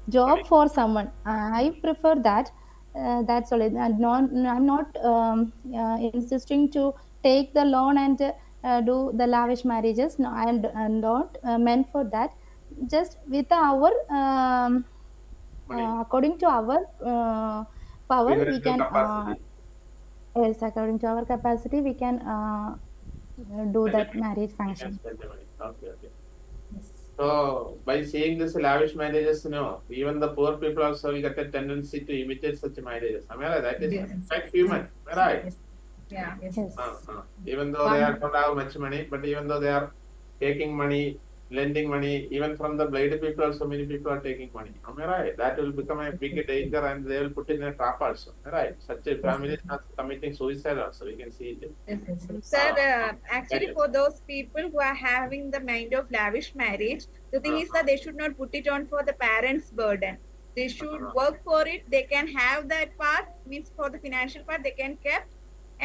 job for someone. I prefer that. Uh, that's all. And not, I'm not um, uh, insisting to take the loan and uh, do the lavish marriages. No, I am I'm not uh, meant for that. Just with our um, uh, according to our uh, power, we can. Uh, yes, according to our capacity, we can uh, do that marriage function. Okay, okay. So by seeing this lavish marriages, you know, even the poor people also get a tendency to imitate such marriages. Am I right? That is Yes. quite human. I right? Yeah. Yes. Uh, uh. Even though they are don't have much money, but even though they are taking money, lending money, even from the blind people so many people are taking money. Am I right? That will become a big danger and they will put in a trap also. Am I right? Such a family is not committing suicide also. We can see it. Sir, uh, actually, for those people who are having the mind of lavish marriage, the thing is that they should not put it on for the parents' burden. They should work for it. They can have that part, means for the financial part, they can keep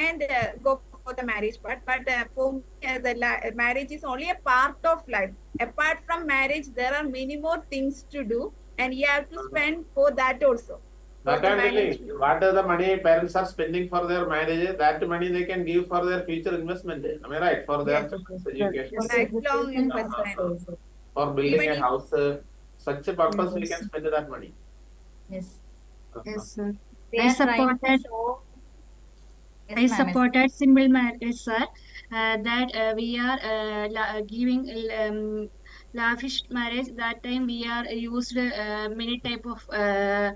and uh, go for the marriage part. But uh, for me, uh, the la- marriage is only a part of life. Apart from marriage, there are many more things to do, and you have to spend for that also. That For the I'm telling, marriage. what are the money parents are spending for their marriage, that money they can give for their future investment. Am I right? For their Yes. children's education, Lifelong investment. for building Even a house, uh, such a purpose we can spend that money. Yes. Yes, sir. They I are trying to supported. show- Yes, I supported simple marriage, sir. Uh, that uh, we are uh, la- giving um, lavish marriage. That time we are used uh, many type of uh,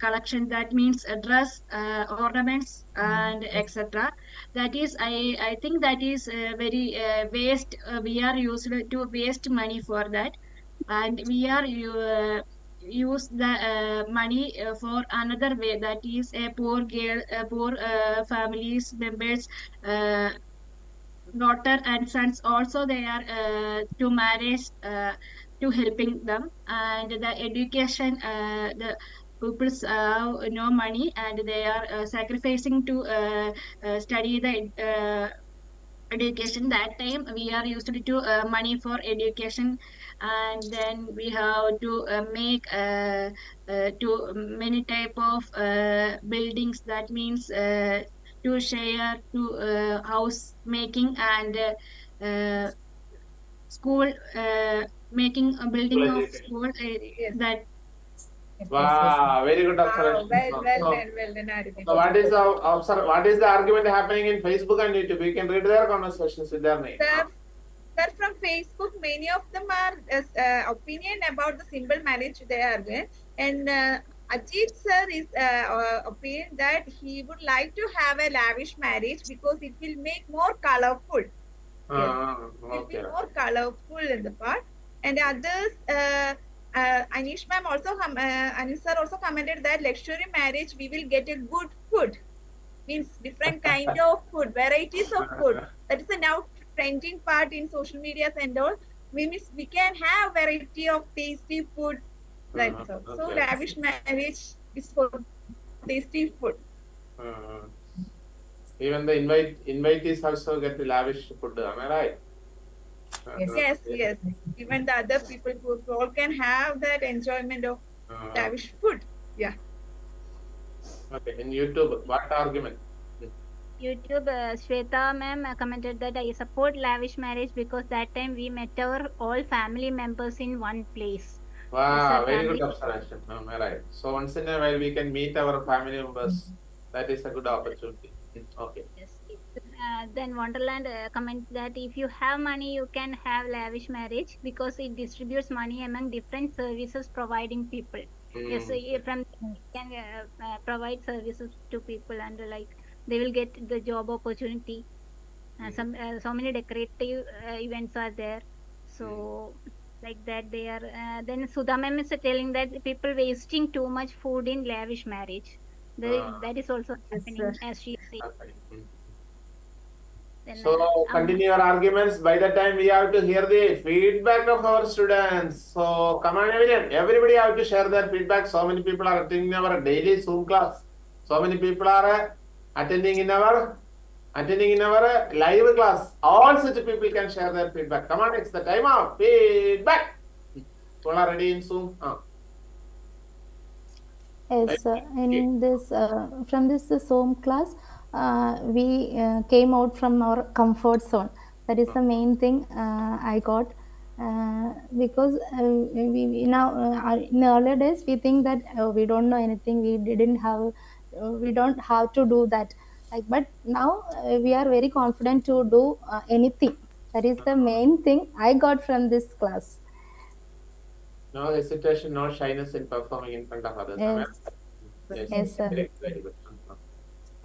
collection. That means a dress, uh, ornaments, and etc. That is, I I think that is uh, very uh, waste. Uh, we are used to waste money for that, and we are you. Use the uh, money uh, for another way that is a poor girl uh, poor families members uh, daughter and sons. Also they are uh, to marriage uh, to helping them. And the education the people's uh, no money and they are sacrificing to study the education. That time we are used to uh, money for education and then we have to uh, make uh, uh, to many type of uh, buildings that means uh, to share to uh, house making and uh, uh, school uh, making a building of school uh, that Wow, very good Wow, observation. well, So- well so- done, well done, Arvind. So what is the observe, what is the argument happening in Facebook and YouTube? You can read their conversations with their name. Sir, sir, from Facebook, many of them are uh, uh, opinion about the simple marriage they are with. And uh, Ajit sir is uh, uh, opinion that he would like to have a lavish marriage because it will make more colorful. Ah, It will be more colorful in the part. And others, uh, uh, Anish ma'am also, uh, Anish sir also commented that luxury marriage we will get a good food. Means different kind of food, varieties of food. That is a now trending part in social medias and all. We means we can have variety of tasty food. Right. Uh-huh, So, so lavish marriage is for tasty food. Uh, even the invite invitees also get lavish food. Am I right? Uh, Yes, yes. Even the other people who all can have that enjoyment of Uh, lavish food. Yeah. okay. In YouTube, what argument? YouTube, uh, Shweta ma'am uh, commented that I support lavish marriage because that time we met our all family members in one place. Wow, very good observation. No, am right? So once in a while we can meet our family members. That is a good opportunity. Okay. Uh, then Wonderland uh, comments that if you have money, you can have lavish marriage because it distributes money among different services providing people. Yes, so Mm. you from can uh, uh, provide services to people and uh, like they will get the job opportunity. Uh, some uh, so many decorative uh, events are there. So like that they are. Uh, then Sudha ma'am is telling that people wasting too much food in lavish marriage. The, Ah. that is also happening as she said. Mm. Then, So uh, um, continue your arguments. By the time we have to hear the feedback of our students. So come on, everyone. Everybody have to share their feedback. So many people are attending our daily Zoom class. So many people are uh, attending in our attending in our uh, live class. All such people can share their feedback. Come on, it's the time of feedback. All are ready in Zoom. Ah. Yes, uh, in this uh, from this uh, Zoom class, uh, we uh, came out from our comfort zone. That is the main thing uh, I got uh, because uh, we, we now uh, in the earlier days we think that uh, we don't know anything. We didn't have uh, we don't have to do that. Like, but now uh, we are very confident to do uh, anything. That is the main thing I got from this class. No hesitation, no shyness in performing in front of others. I Yes. Yes, sir. Very,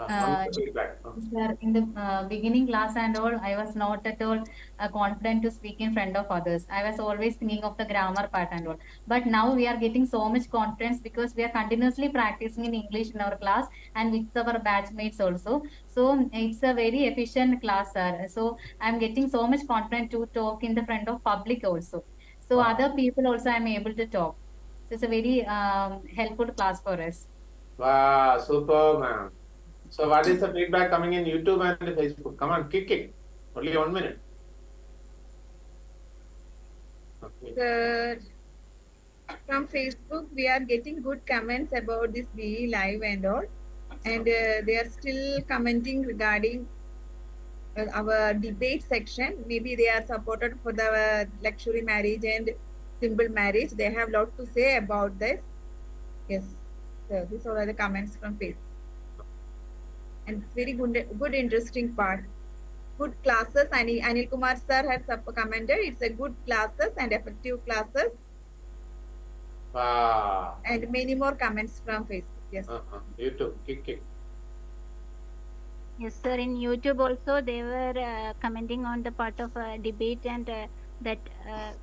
Uh, feedback. Ah. Sir, in the uh, beginning class and all, I was not at all uh, confident to speak in front of others. I was always thinking of the grammar part and all. But now we are getting so much confidence because we are continuously practicing in English in our class and with our batchmates also. So it's a very efficient class, sir. So I'm getting so much confident to talk in the front of public also. So Wow. other people also I'm able to talk. So it's a very um, helpful class for us. Wow, super, man. So, what is the feedback coming in YouTube and Facebook? Come on, kick it. Only one minute. Okay. Sir, from Facebook, we are getting good comments about this BE live and all, and uh, they are still commenting regarding uh, our debate section. Maybe they are supported for the uh, luxury marriage and simple marriage. They have lot to say about this. Yes, so these are the comments from Facebook, and very good, good, interesting part. Good classes. Anil, Anil Kumar sir has sup- commented. It's a good classes and effective classes, Wow. and many more comments from Facebook. Yes. Uh-huh. YouTube, kick it. Yes, sir. In YouTube also, they were uh, commenting on the part of uh, debate and uh, that, uh,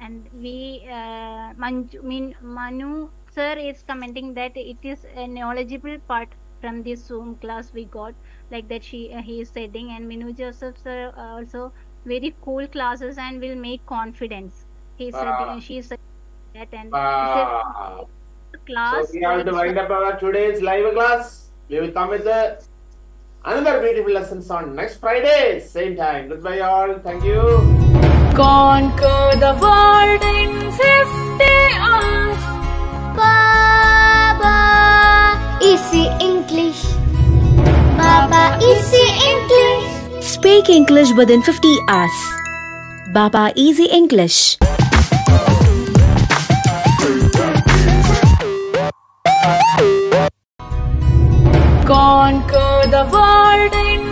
and we, uh, Manju, mean Manu sir is commenting that it is a knowledgeable part from this Zoom class we got, like that she uh, he is saying, and Minu Joseph sir uh, also very cool classes and will make confidence. He said Wow. she said that and Wow. said class. So, we have to like, wind up our today's live class. We will come with the another beautiful lessons on next Friday, same time. Goodbye, all. Thank you. Conquer the world in 50 hours. Baba, easy English. Baba easy English. Speak English within 50 hours. Baba easy English. Conquer the world in